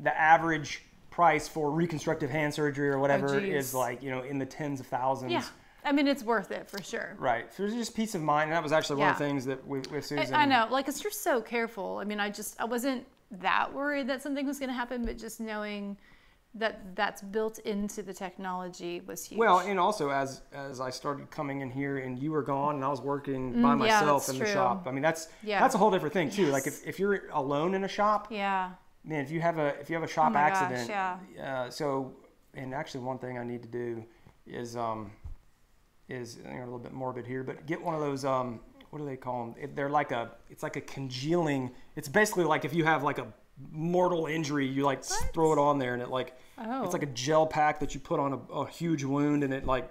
the average price for reconstructive hand surgery or whatever geez. is like you know in the tens of thousands. Yeah. I mean, it's worth it for sure. Right. So it's just peace of mind, and that was actually one of the things that with, with I, Susan. I know, like, cause you're so careful. I mean, I just, I wasn't that worried that something was going to happen, but just knowing that that's built into the technology was huge. Well, and also as as I started coming in here and you were gone and I was working by Mm, yeah, myself that's in the true. shop. I mean, that's Yeah. that's a whole different thing too. Like if, if you're alone in a shop, yeah. man, if you have a if you have a shop Oh my gosh, accident, yeah. uh, so and actually one thing I need to do is um is you know, a little bit morbid here, but get one of those um what do they call them? It, they're like a it's like a congealing. It's basically like if you have like a mortal injury, you like What? throw it on there and it like Oh. it's like a gel pack that you put on a, a huge wound and it like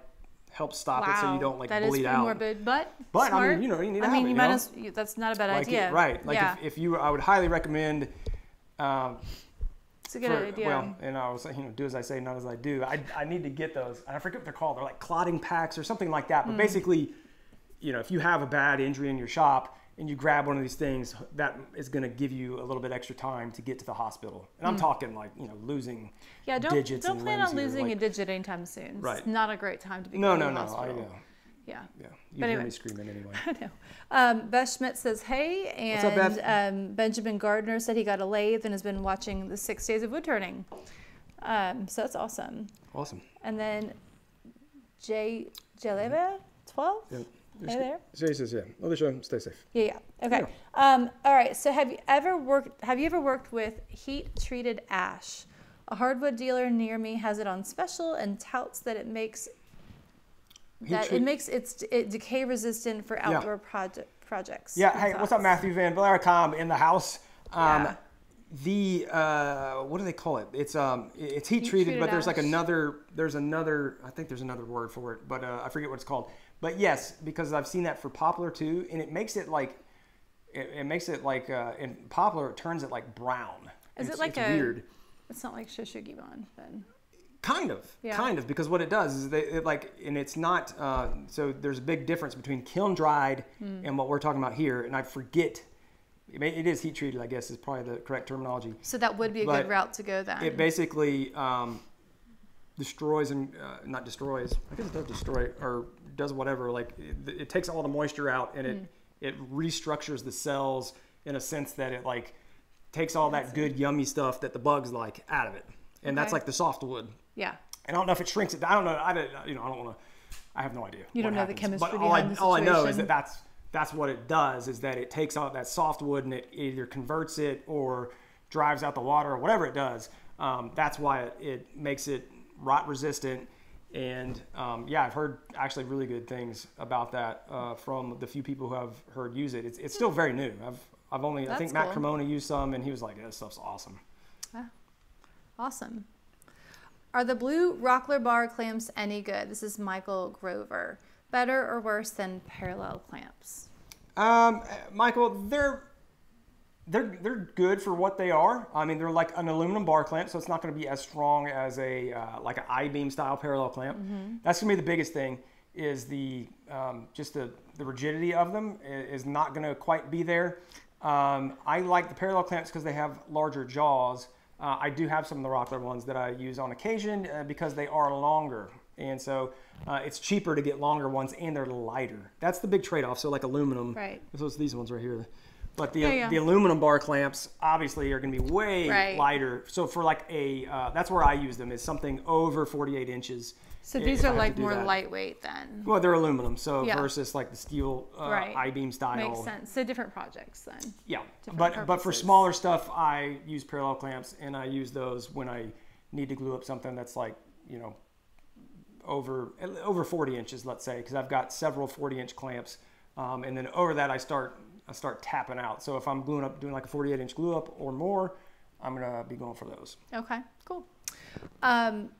helps stop it so you don't like that bleed out. morbid, but But, I mean, you know, you need to I have mean, it, you you might know? as that's not a bad Like it- idea, right? Like yeah, if, if you, I would highly recommend. Um, it's a good for- idea. Well, and I was you know, do as I say, not as I do. I, I need to get those. And I forget what they're called. They're like clotting packs or something like that. But Mm. basically, you know, if you have a bad injury in your shop and you grab one of these things, that is going to give you a little bit extra time to get to the hospital. And I'm talking like you know losing. Yeah, don't digits don't plan on losing like- a digit anytime soon. Right. It's not a great time to be No, going no, to no. the I hospital. know. Yeah. Yeah, you But hear anyway. me screaming anyway. I know. Um, Beth Schmidt says, "Hey," and up, Beth? um, Benjamin Gardner said he got a lathe and has been watching the Six Days of Wood Turning. Um, so that's awesome. Awesome. And then Jay Jaleba, twelve. Yeah. Hey there. Safe. Yeah. Alicia, stay safe. Yeah, yeah. Okay. Um, all right. So have you ever worked? Have you ever worked with heat treated ash? A hardwood dealer near me has it on special and touts that it makes that treat- it makes it's it decay resistant for outdoor project projects. Yeah, hey, what's up. Matthew Van Blaricom in the house? Um, Yeah. The uh, what do they call it? It's um, it's heat treated, Heat-treated but there's like another, there's another, I think there's another word for it, but uh, I forget what it's called. But yes, because I've seen that for poplar too, and it makes it like, it, it makes it like uh, in poplar, it turns it like brown. Is It's- it like a? weird? It's not like Shou Sugi Ban then. Kind of, Yeah. kind of, because what it does is they it like, and it's not. Uh, so there's a big difference between kiln dried Hmm. and what we're talking about here, and I forget. It, may, it is heat treated, I guess, is probably the correct terminology. So that would be a But good route to go then. It basically um, destroys and uh, not destroys. I guess it does destroy or does whatever. Like it, it takes all the moisture out and it Hmm. it restructures the cells in a sense that it like takes all that good yummy stuff that the bugs like out of it, and that's like the softwood. Yeah. And I don't know if it shrinks it. I don't know. I don't. You know. I don't want to. I have no idea. You don't know the chemistry But all I, the all I know is that that's that's what it does. Is that it takes out that softwood and it either converts it or drives out the water or whatever it does. Um, that's why it, it makes it rot resistant. And um, yeah, I've heard actually really good things about that uh, from the few people who have heard use it. It's, it's still very new. I've I've only I That's think Matt cool. Cremona used some and he was like, yeah, this stuff's awesome. Awesome. Are the blue Rockler bar clamps any good? This is Michael Grover. Better or worse than parallel clamps? Um, Michael, they're they're they're good for what they are. I mean, they're like an aluminum bar clamp, so it's not going to be as strong as a uh, like an I-beam style parallel clamp. That's going to be the biggest thing. Is the um, just the the rigidity of them is not going to quite be there. Um, I like the parallel clamps because they have larger jaws. Uh, I do have some of the Rockler ones that I use on occasion uh, because they are longer, and so uh, it's cheaper to get longer ones, and they're lighter. That's the big trade-off. So like aluminum, Right. So it's these ones right here. But the Yeah, yeah. the aluminum bar clamps obviously are going to be way Right. lighter. So for like a uh, that's where I use them is something over 48 inches. So these are like more that. lightweight then. Well, they're aluminum, so Yeah. versus like the steel uh, Right. I-beam style. Makes sense. So different projects then. Yeah, different but but for smaller stuff, I use parallel clamps, and I use those when I need to glue up something that's like you know over over 40 inches, let's say, because I've got several 40 inch clamps, um, and then over that I start I start tapping out. So if I'm gluing up doing like a 48 inch glue up or more, I'm gonna be going for those. Okay, cool. Um,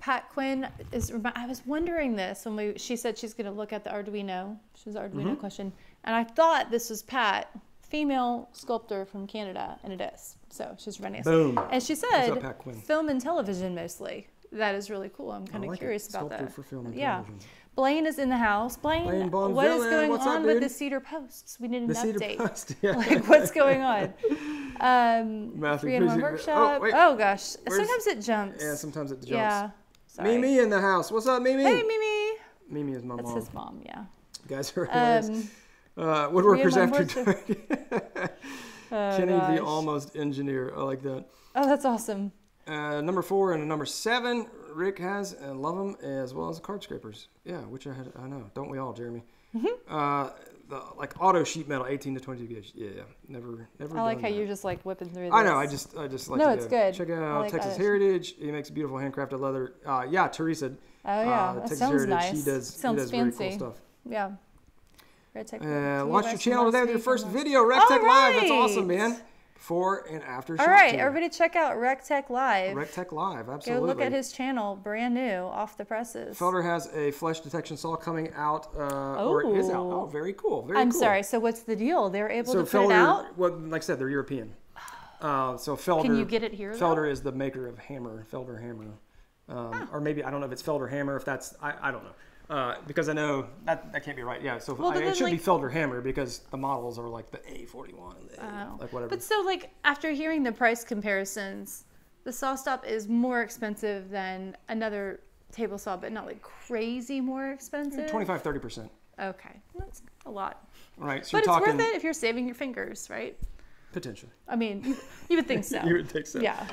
Pat Quinn is. I was wondering this when we. She said she's going to look at the Arduino. She was Arduino Mm-hmm. question, and I thought this was Pat, female sculptor from Canada, and it is. So she's running. Boom. And she said up, film and television mostly. That is really cool. I'm kind of like it. curious about Sculptor that. for film and yeah. television. Blaine is in the house. Blaine, Blaine what is going what's up, on with the cedar posts? We need an The cedar update. post, yeah. like what's going on? Um, Matthew, three in one workshop. oh, wait. Oh, gosh, sometimes it jumps. Yeah, sometimes it jumps. Yeah. Sorry. Mimi in the house. What's up, Mimi? Hey, Mimi. Mimi is my That's mom. his mom. Yeah. You guys are. Um, uh, woodworkers after dark. oh, Kenny the almost engineer. I like that. Oh, that's awesome. Uh, number four and number seven, Rick has and love them as well as the card scrapers. Yeah, which I had. I know, don't we all, Jeremy? Mm-hmm. Uh, the like auto sheet metal, 18 to 22 gauge. Yeah, yeah. Never, never. I like how that. you're just like whipping through. This. I know. I just, I just like. No, to it's go, good. Check out like Texas Heritage. He makes beautiful handcrafted leather. Uh, yeah, Teresa. Oh yeah, uh, that Texas sounds Heritage. nice. He does. sounds he does fancy. very cool stuff. Yeah. RecTech. Uh, launch your channel today with your first video, RecTech Live. That's awesome, man. Before and after. All right, everybody, check out RecTech Live. RecTech Live, absolutely. Go look at his channel, brand new, off the presses. Felder has a flesh detection saw coming out, uh, or it is out. Oh. Oh, very cool. Very I'm cool. sorry. So what's the deal? They're able So to put it Felder, out. well, like I said, they're European. Uh, so Felder. Can you get it here? though? Felder is the maker of Hammer, Felder Hammer, um, or maybe I don't know if it's Felder Hammer. If that's I, I don't know. Uh, because I know that that can't be right. Yeah, so Well, I, it should be like- Felder Hammer because the models are like the A41 and the A, Oh. like whatever. But so, like, after hearing the price comparisons, the SawStop is more expensive than another table saw, but not like crazy more expensive. 25, 30 percent. Okay, that's a lot. Right. So but it's talking worth it if you're saving your fingers, right? potentially. I mean, you, you would think so. You would think so. Yeah.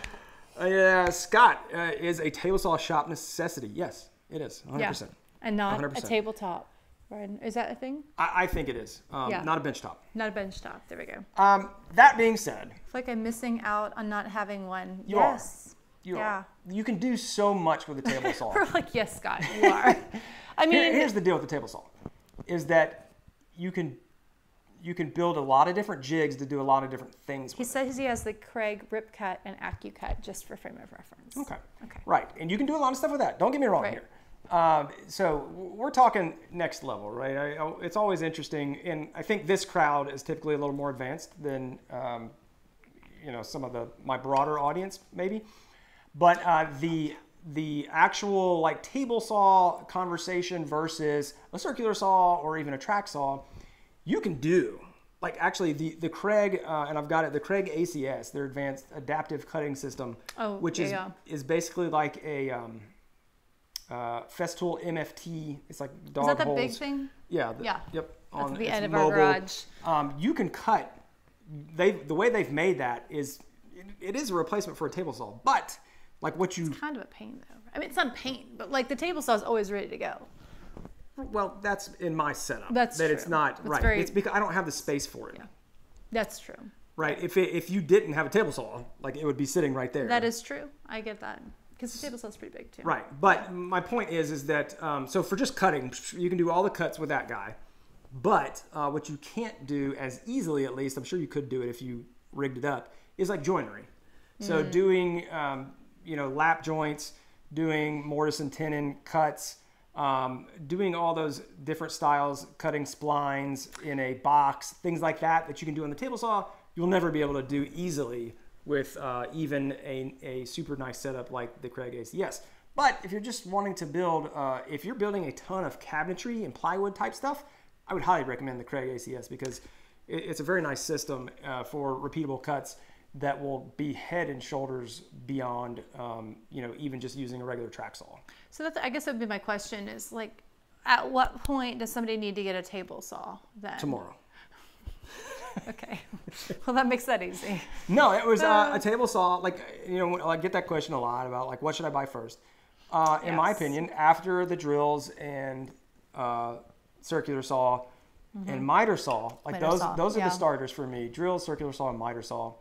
Uh, yeah, Scott uh, is a table saw shop necessity. Yes, it is. 100. Yeah. percent And not a 100%. tabletop. Right? Is that a thing? I, I think it is. Um, Yeah. Not a bench top. Not a bench top. There we go. Um, that being said, I feel like I'm missing out on not having one. You are. yes. you Yeah. you can do so much with a table saw. We're like, yes, Scott, you are. I Here- mean, here's the deal with the table saw, is that you can you can build a lot of different jigs to do a lot of different things. he says he has the Kreg Rip Cut and AccuCut just for frame of reference. Okay. Okay. Right, and you can do a lot of stuff with that. Don't get me wrong Right. here. Um, so we're talking next level, right? I, it's always interesting, and I think this crowd is typically a little more advanced than um, you know some of the my broader audience, maybe. But uh, the the actual like table saw conversation versus a circular saw or even a track saw, you can do. Like actually, the the Kreg uh, and I've got it. The Kreg ACS, their advanced adaptive cutting system, Oh, which yeah, is yeah. is basically like a um, uh, Festool MFT. It's like dog Is that the holes. big thing? Yeah. the- Yeah. Yep. That's at the end of our mobile. garage. Um, you can cut. They the way they've made that is it, it is a replacement for a table saw, but like what you Kind of a pain, though. I mean, it's not pain, but like the table saw is always ready to go. well that's in my setup. That's that it's not That's right. very- It's because I don't have the space for it. Yeah. That's true. Right. If it, if you didn't have a table saw, like it would be sitting right there. That is true. I get that. Because the table saw is pretty big, too. Right, but my point is, is that um, so for just cutting, you can do all the cuts with that guy. But uh, what you can't do as easily, at least, I'm sure you could do it if you rigged it up, is like joinery. So Mm. doing, um, you know, lap joints, doing mortise and tenon cuts, um, doing all those different styles, cutting splines in a box, things like that that you can do on the table saw, you'll never be able to do easily with uh, even a, a super nice setup like the Kreg ACS. But if you're just wanting to build, uh, if you're building a ton of cabinetry and plywood type stuff, I would highly recommend the Kreg ACS because it, it's a very nice system uh, for repeatable cuts that will be head and shoulders beyond, um, you know, even just using a regular track saw. So that's, I guess that would be my question is like, at what point does somebody need to get a table saw then? Tomorrow. Okay. well, that makes that easy. No, it was uh, a table saw. Like you know, I get that question a lot about like what should I buy first. Uh, in my opinion, after the drills and uh, circular saw and miter saw, like Mm-hmm. Miter those saw, those are yeah. the starters for me: drill, circular saw, and miter saw.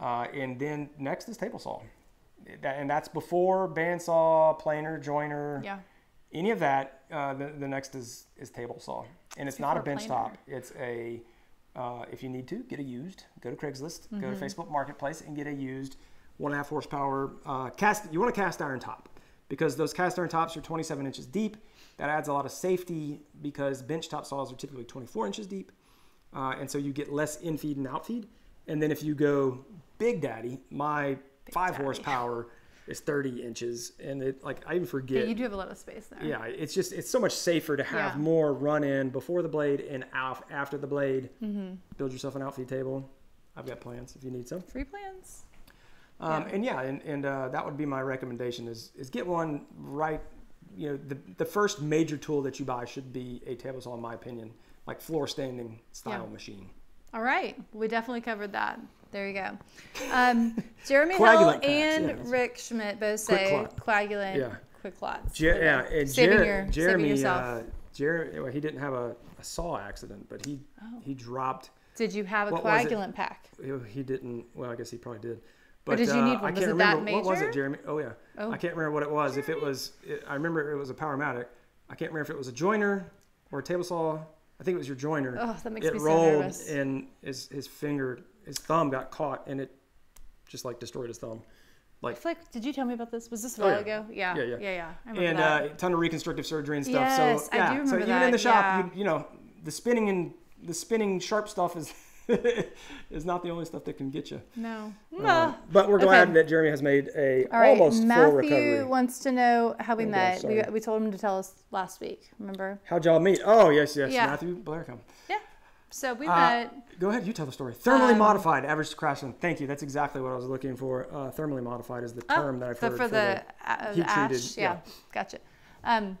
Uh, and then next is table saw, That- and that's before bandsaw, planer, joiner, Yeah. any of that. Uh, the, the next is is table saw, and it's not a bench planer. top. It's a uh, if you need to get a used, go to Craigslist, go Mm-hmm. to Facebook Marketplace, and get a used one and a half horsepower uh, cast. You want a cast iron top because those cast iron tops are 27 inches deep. That adds a lot of safety because bench top saws are typically 24 inches deep, uh, and so you get less infeed and outfeed. And then if you go Big Daddy, my five Daddy. horsepower is 30 inches, and it like I even forget Yeah, you do have a lot of space there. Yeah, it's just it's so much safer to have Yeah. more run in before the blade and out after the blade. Mm-hmm. Build yourself an outfeed table. I've got plans if you need some. Free plans. Um, Yeah. And yeah, and, and uh, that would be my recommendation is is get one right. You know, the the first major tool that you buy should be a table saw, in my opinion, like floor standing style machine. All right. We definitely covered that. There you go. Um, Jeremy Hill Coagulant and yes. Rick Schmidt both say coagulant Yeah. QuikClots. Jer- yeah, and saving, Jer- your, saving Jeremy, yourself. uh, Jer- well, he didn't have a, a saw accident, but he Oh. he dropped. Did you have a what was it? coagulant pack? He, he didn't. Well, I guess he probably did. But did you uh, need one? I Was can't it that remember what was it, Jeremy. Oh yeah, Oh. I can't remember what it was. If it was, it, I remember it was a Powermatic. I can't remember if it was a joiner or a table saw. I think it was your joiner. Oh, that makes it me so rolled nervous. and his his finger, his thumb got caught and it just like destroyed his thumb. I feel like, did you tell me about this? Was this a Oh, while yeah. ago? Yeah. Yeah, yeah. Yeah, yeah. I remember and that. uh, a ton of reconstructive surgery and stuff. Yes, so I yeah, do so remember even in the shop, you, you know, the spinning and the spinning sharp stuff is is not the only stuff that can get you. no. Uh, No. but we're glad Okay. that Jeremy has made a All right. almost full recovery. Matthew wants to know how we Oh, met. we, we told him to tell us last week. Remember? How'd y'all meet? Oh yes, yes, Yeah. Matthew Blaricom. Yeah. So we Uh, met. Go ahead, you tell the story. Thermally Um, modified average crash length. Thank you. That's exactly what I was looking for. Uh, thermally modified is the term that I've the- heard for, the, uh, heat ash. treated, Yeah. yeah. Gotcha. Um,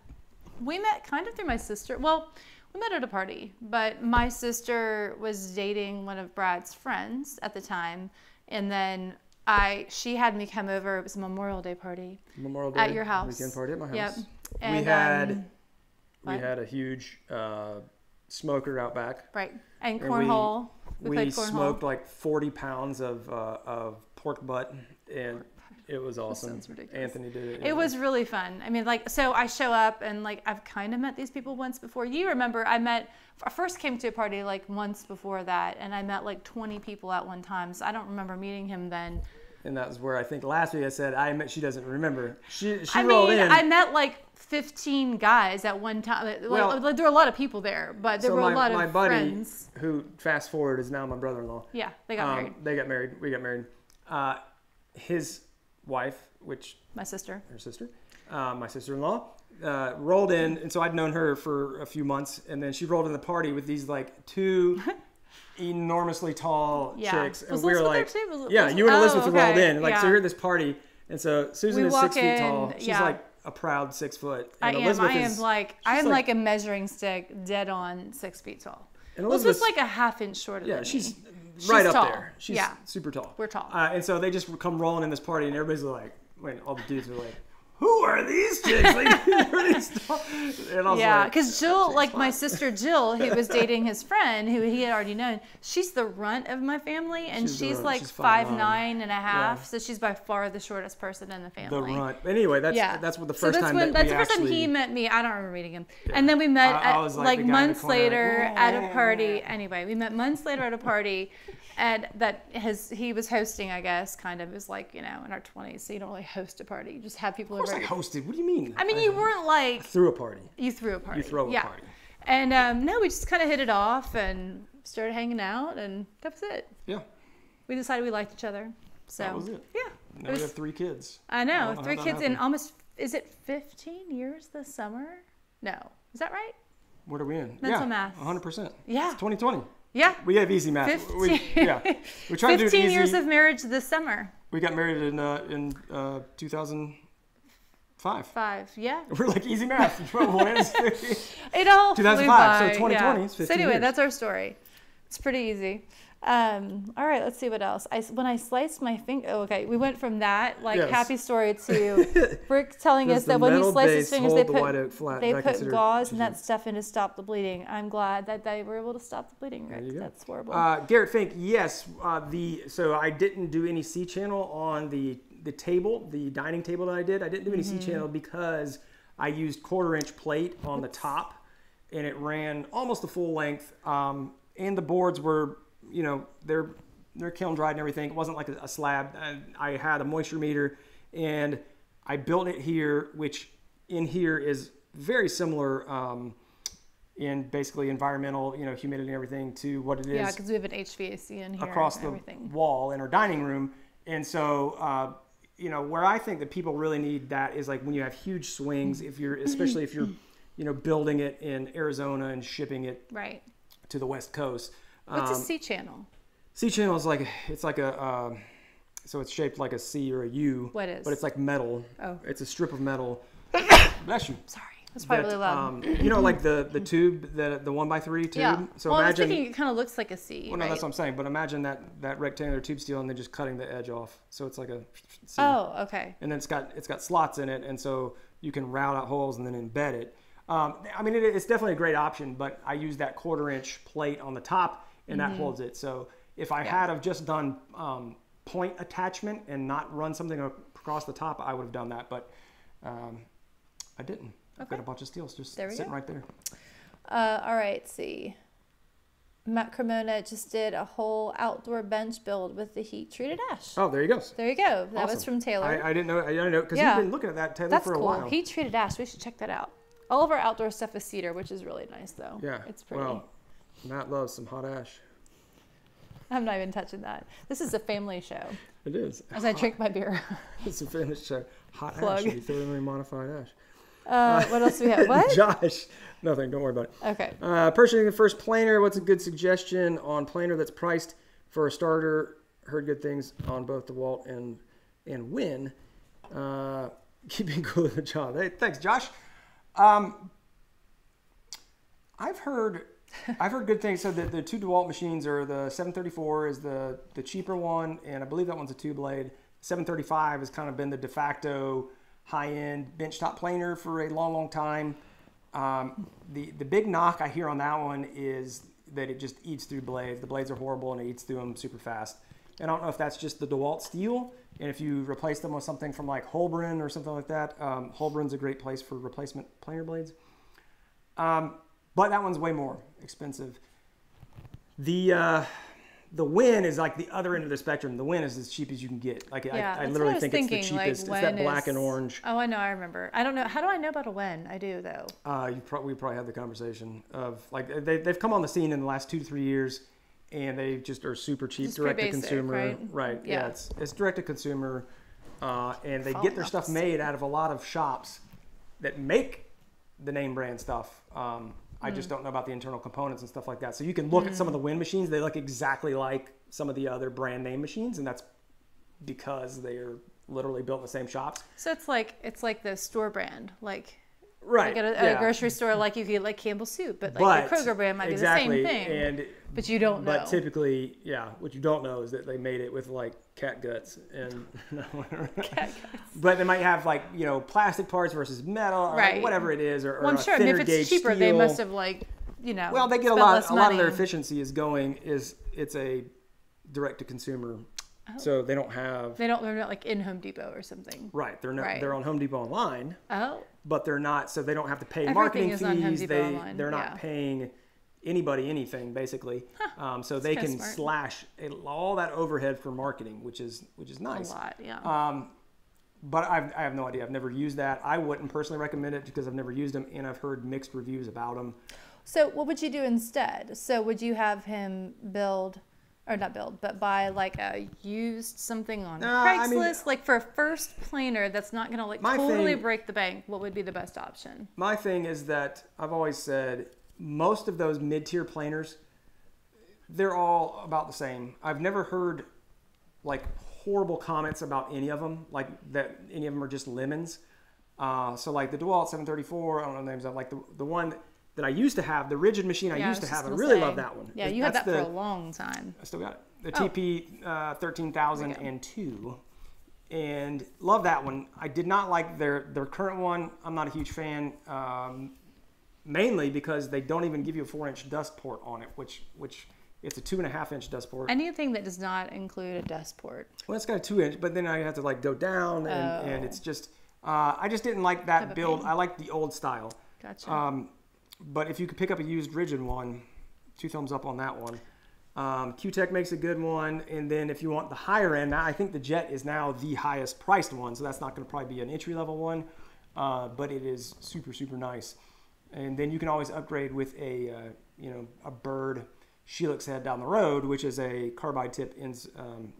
we met kind of through my sister. Well, we met at a party, but my sister was dating one of Brad's friends at the time, and then I she had me come over. It was a Memorial Day party. Memorial Day at your house. weekend party at my house. Yep. house. we had um, we had a huge uh, smoker out back. Right. And we- cornhole. We, we played cornhole. smoked like 40 pounds of, uh, of pork butt and it was awesome sounds ridiculous. anthony did it It was really fun. I mean, like, so I show up and like I've kind of met these people once before. You remember I met, I first came to a party like once before that, and I met like 20 people at one time. So I don't remember meeting him then. And that was where i think last week i said i met she doesn't remember she she I rolled mean, in I met like 15 guys at one time. Like, Well- like, there were a lot of people there, but there so were my, a lot of my buddy friends. who fast forward is now my brother-in-law Yeah, they got um, married. they got married we got married uh, his wife which My sister. her sister, uh, my sister-in-law, uh, rolled in, and so I'd known her for a few months, and then she rolled in the party with these like two enormously tall Yeah. chicks, Was and we were like, there too? Was- yeah, you and oh, Elizabeth rolled in, like so you're at this party, and so Susan We is six feet tall, she's yeah. like a proud six foot, I and am. Elizabeth I am like I am like- like, a measuring stick, dead on six feet tall. and Elizabeth's like a half inch shorter yeah, she's right She's up tall. there, she's Yeah. super tall, We're tall. uh, and so they just come rolling in this party, and everybody's like, wait, all the dudes are like. Who are these chicks? Like, who are these? And I was Yeah, like, because Jill, like my sister Jill, who was dating his friend, who he had already known, she's the runt of my family, and She's she's, like She's five nine and a half, Yeah. so she's by far the shortest person in the family. the runt. Anyway, that's Yeah, that's what the so first that's time when, that that's the first time he met me. I don't remember meeting him, and then we met I- I at, was like like, the guy in the months like, later at a party. Anyway, we met months later at a party, and that his he was hosting, I guess, kind of. It was like you know in our twenties, so you don't really host a party. You just have people Of course, over. I hosted. What do you mean? I mean, you weren't like threw a party. you threw a party. You throw a yeah. party. And um, no, we just kind of hit it off and started hanging out, and that was it. Yeah, We decided we liked each other. So That was it. Yeah, now it was, we have three kids. I know, don't know three kids in almost. Is it 15 years this summer? No, is that right? What are we in? Mental yeah, math. 100. percent Yeah. It's 2020. Yeah. We have easy math. 15 We, yeah, we tried to do 15 easy. years of marriage this summer. we got married in uh, in uh, 2005. Five. Yeah. We're like easy math. It all flew 2005, so 2020 yeah. is So anyway, years. that's our story. It's pretty easy. Um, all right, let's see what else. I, when I sliced my finger, oh, okay, we went from that like Yes. happy story to Rick telling us that when he sliced his fingers, they the put flat? they put gauze and that stuff in to stop the bleeding. I'm glad that they were able to stop the bleeding, Rick. That's horrible. Uh, Garrett Fink, yes. Uh, the so I didn't do any C channel on the the table, the dining table that I did. I didn't do any Mm-hmm. C channel because I used quarter inch plate on the top, and it ran almost the full length. Um, and the boards were, you know, they're they're kiln dried and everything. It wasn't like a, a slab. And I had a moisture meter, and I built it here, which in here is very similar. Um, in basically environmental, you know, humidity and everything to what it is yeah, because we have an HVAC in here across the everything. wall in our dining room. And so, uh, you know, where I think that people really need that is like when you have huge swings, if you're, especially if you're, you know, building it in Arizona and shipping it Right. to the West Coast. What's a Um, C channel? C channel is like, it's like a, uh, so it's shaped like a C or a U. What is? But it's like metal. Oh. It's a strip of metal. Bless you. Sorry. That's probably that, really loud. Um, you know, like the the tube, the the one by three tube. yeah. So well, imagine. I was thinking it kind of looks like a C. well, no, right? that's what I'm saying. But imagine that that rectangular tube steel, and then just cutting the edge off, so it's like a. C. Oh, okay. and then it's got it's got slots in it, and so you can route out holes and then embed it. Um, I mean, it, it's definitely a great option, but I use that quarter inch plate on the top, and that holds it. So if I had have just done um, point attachment and not run something across the top, I would have done that, but um, I didn't. I've got a bunch of steels just There sitting go. right there. Uh, all right, see. Matt Cremona just did a whole outdoor bench build with the heat treated ash. Oh, there you go. There you go. That was from Taylor. I, I didn't know. I didn't know because Yeah. you've been looking at that Taylor That's for a cool. while. Heat treated ash. We should check that out. All of our outdoor stuff is cedar, which is really nice though. yeah, It's pretty. Well, Matt loves some hot ash. I'm not even touching that. This is a family show. It is. As I drink my beer. It's a family show. Hot Plug. ash. You thermally modified ash. Uh, what else do we have? What? Josh, nothing. Don't worry about it. Okay. Uh, purchasing the first planer. What's a good suggestion on planer that's priced for a starter? Heard good things on both the Walt and and Wen. Uh, keeping cool with John. Hey, thanks, Josh. Um, I've heard I've heard good things. So the, the two DeWalt machines are the 734 is the the cheaper one, and I believe that one's a two blade. 735 has kind of been the de facto high end benchtop planer for a long, long time. Um, the the big knock I hear on that one is that it just eats through blades. The blades are horrible and it eats through them super fast. And I don't know if that's just the DeWalt steel, and if you replace them with something from like Holbren or something like that. Um, Holbren's a great place for replacement planer blades. Um, but that one's way more expensive. The uh, the Wen is like the other end of the spectrum. The Wen is as cheap as you can get. Like Yeah, I, I literally I think thinking. it's the like, cheapest. it's that black and orange. Oh, I know. I remember. I don't know. How do I know about a Wen? I do though. Uh, you pro- we probably had the conversation of like they, they've come on the scene in the last two to three years, and they just are super cheap, Just direct to consumer. right? Yeah. Yeah. it's it's direct to consumer, uh, and they Falling get their stuff the made out of a lot of shops that make the name brand stuff. Um, I Hmm. just don't know about the internal components and stuff like that. So you can look at some of the Wen machines; they look exactly like some of the other brand name machines, and that's because they are literally built in the same shops. So it's like it's like the store brand, like Right. like at a, at a grocery store, like you get like Campbell soup, but like but the Kroger brand might exactly, be the same thing. And but you don't know. But typically, yeah, what you don't know is that they made it with like cat guts and cat guts. but they might have like you know plastic parts versus metal or Right. whatever it is or, or well, I'm sure. I mean, thinner if gauge it's cheaper, they must have like you know. well they get a lot a lot of their efficiency is going is it's a direct to consumer Oh. so they don't have They don't. They're not like in Home Depot or something. right they're not Right. they're on Home Depot online Oh, but they're not so they don't have to pay Everything marketing is on Home fees they online, they're not yeah. paying anybody anything basically um, so they can smart. slash all that overhead for marketing which is which is nice. a nice lot. Yeah. um, but I've, I have no idea i've never used that i wouldn't personally recommend it because i've never used them and i've heard mixed reviews about them So what would you do instead? So would you have him build, or not build, but buy like a used something on I mean- Craigslist, like for a first planer that's not gonna like My totally thing- break the bank? What would be the best option? my thing is that i've always said most of those mid-tier planers they're all about the same i've never heard like horrible comments about any of them like that any of them are just lemons uh, so like the dewalt 734 i don't know the names of like the, the one that i used to have the Ridgid machine i Yeah, used to have i really say. love that one Yeah, It- you had that that's for the- a long time. I still got it. The Oh. TP uh, 13002 and love that one. I did not like their their current one. I'm not a huge fan, um, mainly because they don't even give you a four inch dust port on it, which which it's a two and a half inch dust port. Anything that does not include a dust port. well, it's got a two inch, but then I have to like go down, and, and Oh. it's just uh, I just didn't like that build. pain. I like the old style. Gotcha. Um, but if you could pick up a used Ridgid one, two thumbs up on that one. Um, Cutech makes a good one, and then if you want the higher end, I think the Jet is now the highest priced one, so that's not going to probably be an entry level one, uh, but it is super super nice. And then you can always upgrade with a uh, you know a Byrd Shelix head down the road, which is a carbide tip ends um,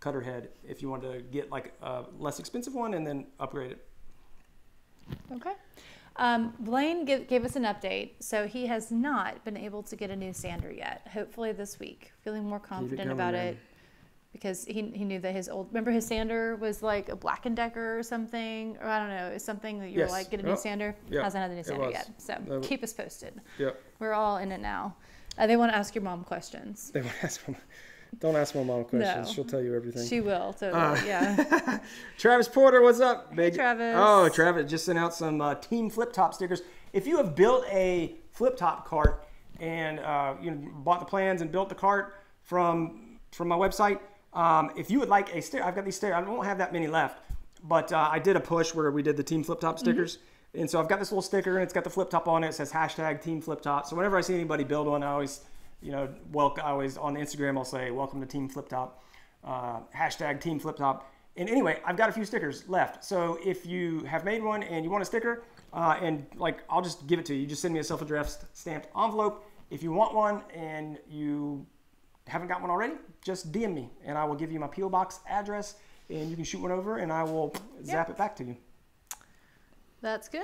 cutter head. If you want to get like a less expensive one and then upgrade it. Okay. Um, Blaine gave, gave us an update. So he has not been able to get a new sander yet. Hopefully this week. Feeling more confident about man. it because he, he knew that his old remember his sander was like a Black and Decker or something or I don't know it's something that you Yes. were like get a new Oh, sander yeah, hasn't had the new sander yet so Uh, keep us posted Yep. we're all in it now uh, they want to ask your mom questions They want to ask my, don't ask my mom questions. No. She'll tell you everything. she will totally Uh, yeah Travis Porter, what's up? Big Travis. Oh, Travis just sent out some uh, Team Flip Top stickers. If you have built a flip top cart and uh, you know, bought the plans and built the cart from from my website, um, if you would like a sticker, I've got these stickers. I don't have that many left, but uh, I did a push where we did the Team Flip Top stickers. And so I've got this little sticker and it's got the flip top on it. It says hashtag Team Flip Top. So whenever I see anybody build one, I always, you know, welcome. I always on Instagram I'll say welcome to Team Flip Top, uh, hashtag Team Flip Top. And anyway, I've got a few stickers left. So if you have made one and you want a sticker, uh, and like I'll just give it to you. You just send me a self-addressed stamped envelope. If you want one and you haven't got one already, just DM me and I will give you my PO box address and you can shoot one over and I will zap it back to you. that's good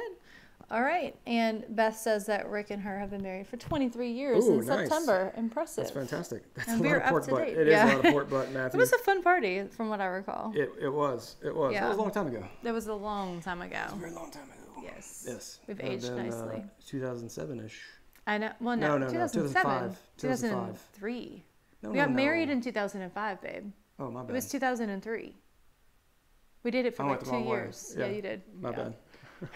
all right and Beth says that Rick and her have been married for 23 years Ooh, in nice. September impressive That's fantastic. That's And a we're lot of pork butt. date. It is Yeah. a lot of pork butt, it was a fun party from what I recall It, it was. It was. That Yeah. was a long time ago. That was a long time ago. A very long time ago. Yes. Yes. We've would've aged been, uh, nicely. 2007-ish. I know. Well, No, no, no, no, 2005. 2003. No, we got married in 2005, babe. Oh, my bad. It was 2003. We did it for I like two years. Yeah, Yeah, you did. My Yeah. bad.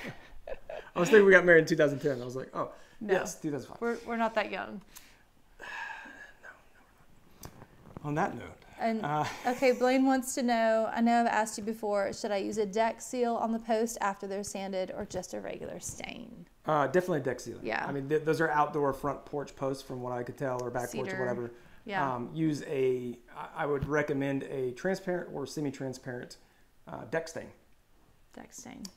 I was thinking we got married in 2010. I was like, oh, No. yes, 2005. We're, we're not that young. No. no, On that note, And uh, okay, Blaine wants to know. I know I've asked you before. Should I use a deck seal on the post after they're sanded, or just a regular stain? uh, definitely deck sealing. Yeah. I mean, th- those are outdoor front porch posts from what I could tell, or back porch or whatever. Yeah. Um, use a. I would recommend a transparent or semi-transparent uh, deck stain.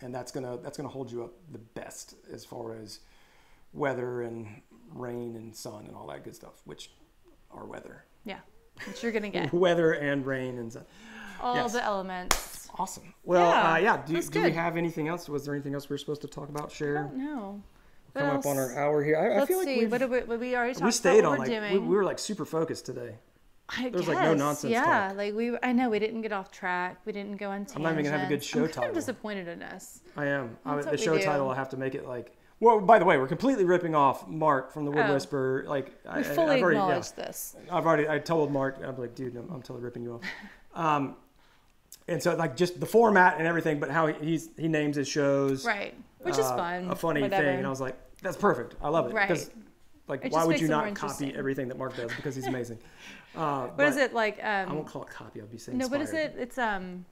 And that's gonna that's gonna hold you up the best as far as weather and rain and sun and all that good stuff, which are weather, Yeah, which you're gonna get weather and rain and sun. all Yes. the elements. Awesome. Well, Yeah, uh, yeah. Do, do we have anything else? Was there anything else we were supposed to talk about? I Share. What Come else? up on our hour here. I, I Let's feel like see. What we, what we already talked we stayed about on what like we're we, doing. we were like super focused today. I There was, like, no guess, nonsense Yeah, talk. like we. I know we didn't get off track. We didn't go on tangents. I'm not even gonna have a good show I'm title. of disappointed in us. I am. I, the show do. title. I have to make it like. Well, by the way, we're completely ripping off Mark from the Wood Oh. Whisperer. Like I, We I- fully I've already, yeah. this. I've already I told Mark I'm like, dude, I'm, I'm totally ripping you off. Um, and so like just the format and everything, but how he, he's he names his shows, Right, which is uh, fun. a funny whatever. thing. And I was like, that's perfect. I love it. Right. Because like, It why would you not copy everything that Mark does? Because he's amazing. Uh, What is it like? I Um, won't call it copy. I'll be saying no, what is inspired. it? It's um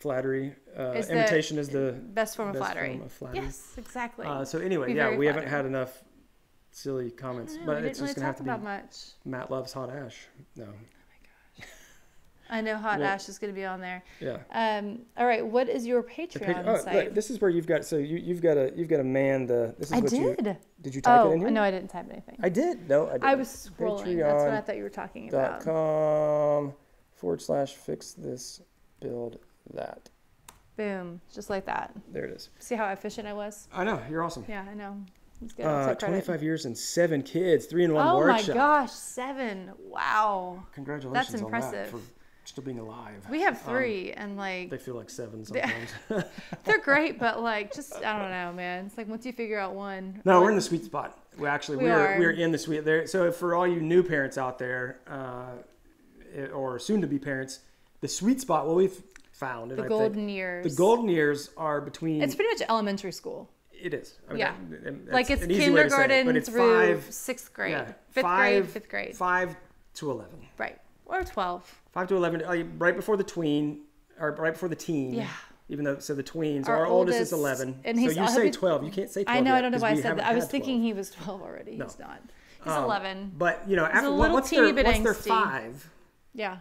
Flattery. Uh, Is the- imitation is the. best form of Best flattery. form of flattery. Yes, exactly. Uh, so anyway, Be yeah, we haven't had enough silly comments, I know, but it's just gonna have to be much. Matt loves hot ash. No, I know Hot Well- Ash is going to be on there. yeah. Um, all right, what is your Patreon oh, site? look, this is where you've got. So you, you've got a you've got a man. The this is I what you did. did. You type Oh, it in here? no, I didn't type anything. I did. No, I did. I was scrolling. That's what I thought you were talking about. Dot com forward slash fix this build that. Boom, just like that. There it is. See how efficient I was? I know you're awesome. Yeah, I know. It's good. I'll Uh, take credit. 25 years and seven kids, three in one Oh my gosh, seven! Wow. Congratulations That's impressive. that for still being alive. We have Um, three, and like They feel like seven sometimes. they're great, but like just I don't know, man. It's like once you figure out one. No, we're in the sweet spot. We actually We we are are. we're in the sweet there. So for all you new parents out there, uh, or soon to be parents, the sweet spot what we've found, and the golden think years. the golden years are between. It's pretty much elementary school. it is. I mean, Yeah. that- and like it's an easy way to say it, kindergarten but it's through five, sixth grade, yeah, fifth five- grade, fifth grade, five to eleven. right, or twelve. Five to eleven, uh, right before the tween, or right before the teen. Yeah. Even though, so the tweens. Our Our, oldest, is eleven. and so he's- you say twelve. You can't say twelve. I know. yet, I don't know why I said that. I was had 12. thinking he was twelve already. No. He's not. He's Um, eleven. But you know, a after once teeny they're once they're five, Yeah.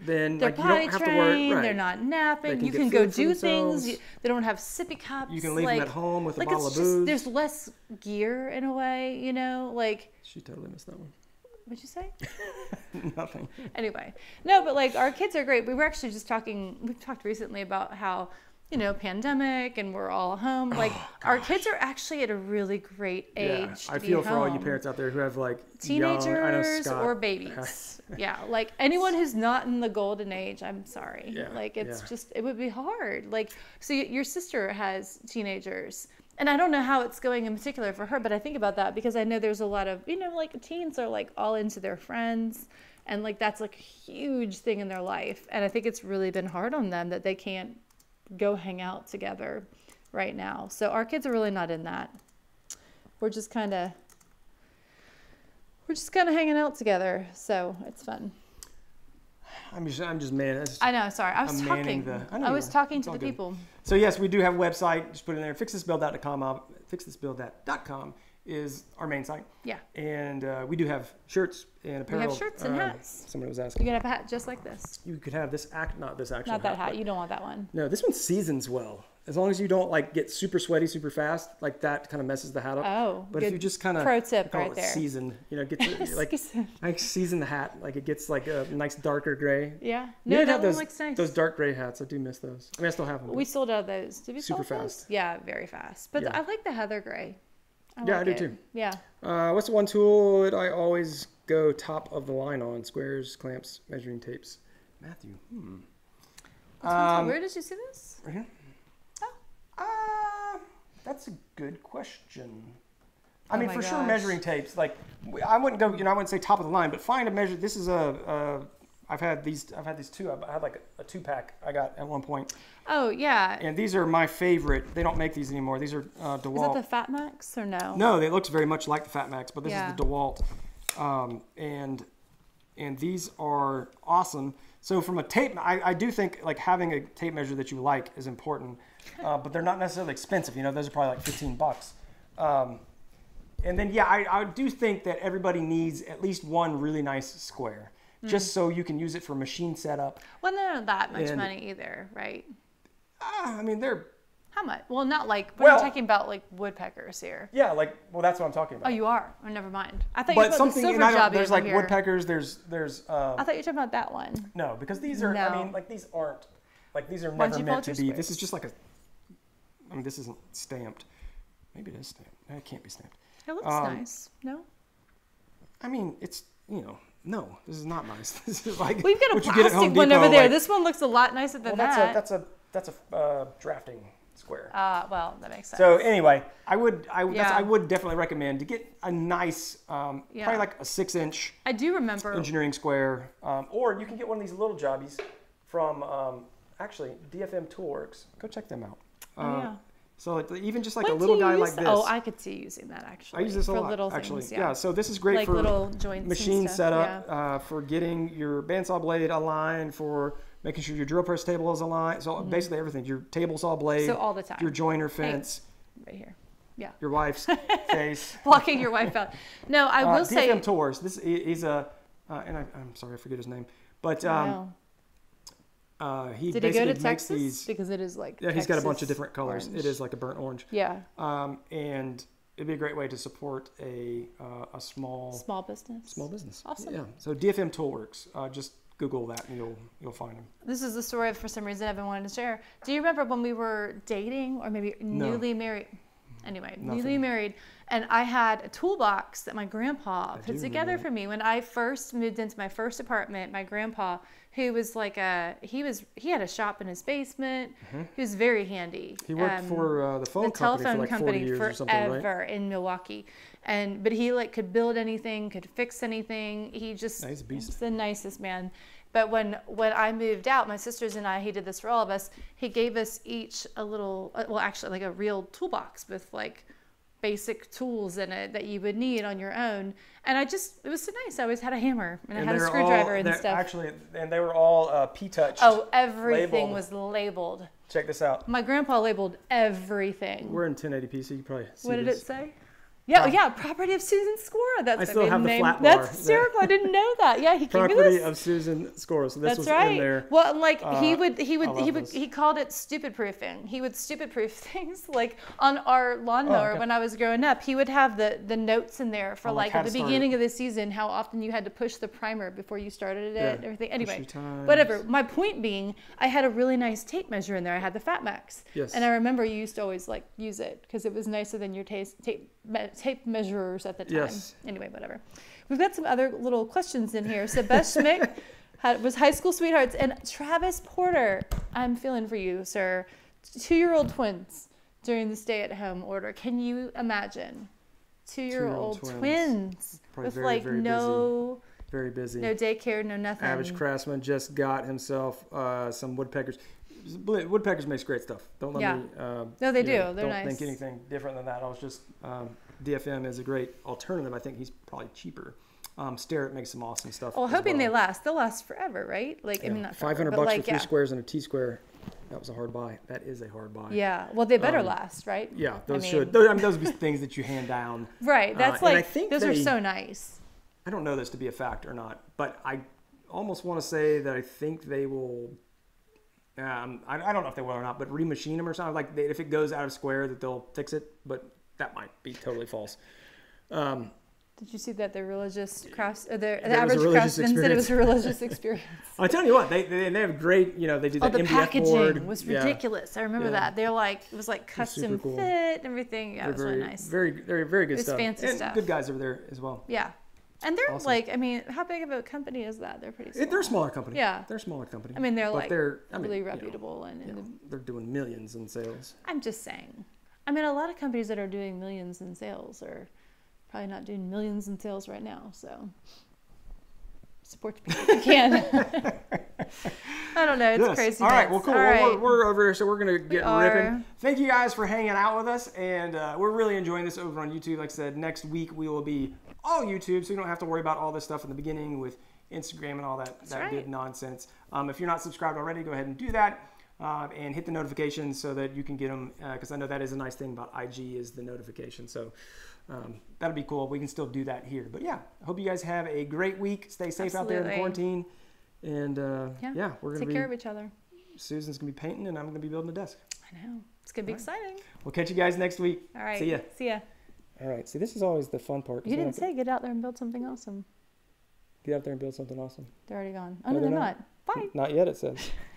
then They're like you potty don't have trained. Right. They're not napping. can you can go do things. You, they don't have sippy cups. You can leave like, them at home with a like bottle it's of just booze. there's less gear in a way. You know, like She totally missed that one. What'd you say? Nothing. anyway, no, but like our kids are great. We were actually just talking. We've talked recently about how you know, pandemic and we're all home. Oh, like our kids are actually at a really great age. Yeah, I feel for all you parents out there who have like young, teenagers Scott or babies. yeah, like anyone who's not in the golden age, I'm sorry. Yeah, like it's yeah. just it would be hard. Like so your sister has teenagers. And I don't know how it's going in particular for her, but I think about that because I know there's a lot of, you know, like teens are like all into their friends and like that's like a huge thing in their life. And I think it's really been hard on them that they can't go hang out together right now. So our kids are really not in that. We're just kind of we're just kind of hanging out together, so it's fun. I'm just, I'm just man. I know. Sorry, I was I'm talking. the- I I was talking It's to the good. people. So yes, we do have a website. Just put it in there. Fixthisbuild.com. uh, Fixthisbuild.com is our main site, Yeah, and uh, we do have shirts and apparel. We have shirts and Um, hats. Somebody was asking. you can have a hat just like this. You could have this act, not this actual. Not that hat. but- You don't want that one. No, this one seasons well. As long as you don't like get super sweaty super fast, like that kind of messes the hat up. Oh, but if you just kind of pro tip call right it there. season, you know, get the, like Season. like season the hat, like it gets like a nice darker gray. Yeah. No, that have one those, looks nice. Those dark gray hats, I do miss those. I mean, I still have them. we sold out those. Did we sell Super those? fast. Yeah, very fast. But Yeah. I like the heather gray. I Yeah, I do it. too. Yeah. Uh, what's the one tool that I always go top of the line on? Squares, clamps, measuring tapes. Matthew. Hmm. Um, Where did you see this? Right here. Oh. That's a good question. I Oh mean, for sure, measuring tapes. Like, I wouldn't go. You know, I wouldn't say top of the line, but find a measure. This is a. a I've had these. I've had these two. I had like a, a two pack. I got at one point, Oh yeah. and these are my favorite. They don't make these anymore. These are uh, Is DeWalt. that the Fat Max or no? No, it looks very much like the Fat Max, but this Yeah. is the DeWalt, um, and and these are awesome. So from a tape, I, I do think like having a tape measure that you like is important, uh, but they're not necessarily expensive. You know, those are probably like fifteen bucks. Um, and then yeah, I, I do think that everybody needs at least one really nice square, Hmm. just so you can use it for machine setup. Well, they're not that much And- money either, right? Ah, I mean, they're How much? Well, not like we're Well- talking about like Woodpeckers here. yeah, like well, that's what I'm talking about. Oh, you are. Oh, never mind. I thought you were but something the silver I there's like here. Woodpeckers. There's there's um, I thought you were talking about that one. No, because these are. I mean, like these aren't. Like these are never meant to be. This is just like a. I mean, this isn't stamped. Maybe it is stamped. No, it can't be stamped. It looks Um, nice. No, I mean, it's you know, no, this is not nice. This is like we've got a what get plastic one Depot, over there. like- this one looks a lot nicer than well, than that's a that's a that's a uh, drafting square. uh, well, that makes sense. So anyway, I would I would that's, Yeah. I would definitely recommend to get a nice, um, Yeah. probably like a six inch I do remember. engineering square, um, or you can get one of these little jobbies from um, actually DFM Toolworks. Go check them out. Oh, Uh, yeah. So like, even just like When a little guy like this. Oh, I could see using that actually. I use this a for lot, little actually. things. yeah. so this is great like for little joints. machine setup, yeah. uh, for getting your bandsaw blade aligned, for making sure your drill press table is aligned. So basically everything. Your table saw blade, Mm-hmm. So all the time. your joiner fence, right here. Yeah. your wife's face. Blocking your wife out. No, I Uh, will say. DFM Tours. This he- he's a, uh, and I, I'm sorry I forget his name, but um. Uh, he Did he go basically to makes Texas? these. Because it is like. Yeah, he's got a bunch of different colors. orange. It is like a burnt orange, Yeah. um, and it'd be a great way to support a uh, a small Small business. small business. Awesome. Yeah. So DFM Toolworks. Uh, just Google that and you'll you'll find them. This is the story for some reason I've been wanting to share. Do you remember when we were dating or maybe No. newly married? Anyway, newly married, and I had a toolbox that my grandpa put together for me when I first moved into my first apartment. My grandpa, who was like a he was he had a shop in his basement. He was very handy. Mm-hmm. He worked Um, for uh, the phone the company telephone for like 40 company years forever or something, right? in Milwaukee, and but he like could build anything, could fix anything. He just a beast. the nicest man. But when when I moved out, my sisters and I, he did this for all of us. He gave us each a little, uh, well, actually like a real toolbox with like basic tools in it that you would need on your own. And I just it was so nice. I always had a hammer and, I had a screwdriver all, and stuff. Actually, and they were all uh, P-touched. oh, everything labeled. was labeled. Check this out. My grandpa labeled everything. We're in 1080p, so you can probably see what did this. it say? Yeah, yeah, property of Susan Scora. That's I still have the name. flat bar. That's hysterical. I didn't know that. Yeah, he gave me Property this. of Susan Scora. So this That's was right. in there. Well, and, like he Uh, would, he would, he would, this. he called it stupid proofing. He would stupid proof things like on our lawnmower Oh, okay. when I was growing up. He would have the the notes in there for Oh, like at the start beginning of the season how often you had to push the primer before you started it Yeah. and everything. Anyway, Push your times. whatever. My point being, I had a really nice tape measure in there. I had the Fatmax. Yes. And I remember you used to always like use it because it was nicer than your taste, tape tape measurers at the time. Yes. Anyway, whatever. We've got some other little questions in here. So Beth Schmidt had, was high school sweethearts, and Travis Porter. I'm feeling for you, sir. Two-year-old twins during the stay-at-home order. Can you imagine? Two-year-old twins. twins, Probably with very, like very no Very busy. no daycare, no nothing. Average craftsman just got himself uh, some Woodpeckers. Woodpeckers makes great stuff. Don't let Yeah. me. Uh, No, they you know, do. They're don't think anything different than that. I was just um, DFM is a great alternative. I think he's probably cheaper. Um, Starrett makes some awesome stuff. Well, hoping they last. They'll last forever, right? Like I mean, not Five hundred bucks like, for three yeah. squares and a T square. That was a hard buy. That is a hard buy. Yeah. Well, they better Um, last, right? Yeah, those mean- should. Those, I mean, those would be things that you hand down. Right. Uh, That's I like think those are so nice. I don't know this to be a fact or not, but I almost want to say that I think they will. Um, I, I don't know if they will or not, but remachine them or something. Like they, if it goes out of square, that they'll fix it. But that might be totally false. Um, Did you see that the religious crafts, uh, the, the That was a average religious craftsman said it was a religious experience? I tell you what, they, they they have great. You know, they do oh, the, the MDF packaging board. was Yeah, ridiculous. I remember Yeah. that. They're like it was like was custom cool. fit and everything. Yeah, they're it was very, really nice. very, very, very good It's stuff. fancy and stuff. good guys over there as well. yeah, and they're Awesome. like, I mean, how big of a company is that? They're pretty. Small. It, they're a smaller company. Yeah. they're a smaller company. I mean, they're but like they're I mean, really you know, reputable, and, you and know, the- they're doing millions in sales. I'm just saying. I mean, a lot of companies that are doing millions in sales are probably not doing millions in sales right now. So support the people you can. I don't know. It's Yes. crazy. All right. Well, cool. Well, right. we're, we're over here, so we're gonna get are. ripping. Thank you guys for hanging out with us, and uh, we're really enjoying this over on YouTube. Like I said, next week we will be all YouTube, so you don't have to worry about all this stuff in the beginning with Instagram and all that that right. good nonsense. Um, if you're not subscribed already, go ahead and do that. Uh, and hit the notifications so that you can get them because I know that is a nice thing about IG is the notification. So um, that'll be cool. We can still do that here. But yeah, I hope you guys have a great week. Stay safe out there in the quarantine. And uh, yeah. yeah, we're gonna Take be care of each other. Susan's gonna be painting, and I'm gonna be building a desk. I know. It's gonna be exciting. We'll catch you guys next week. All right. See ya. See ya. All right. See, this is always the fun part. You didn't to say get out there and build something awesome. get out there and build something awesome. They're already gone. Oh No, no, they're they're not. not. Bye. Not yet. It says.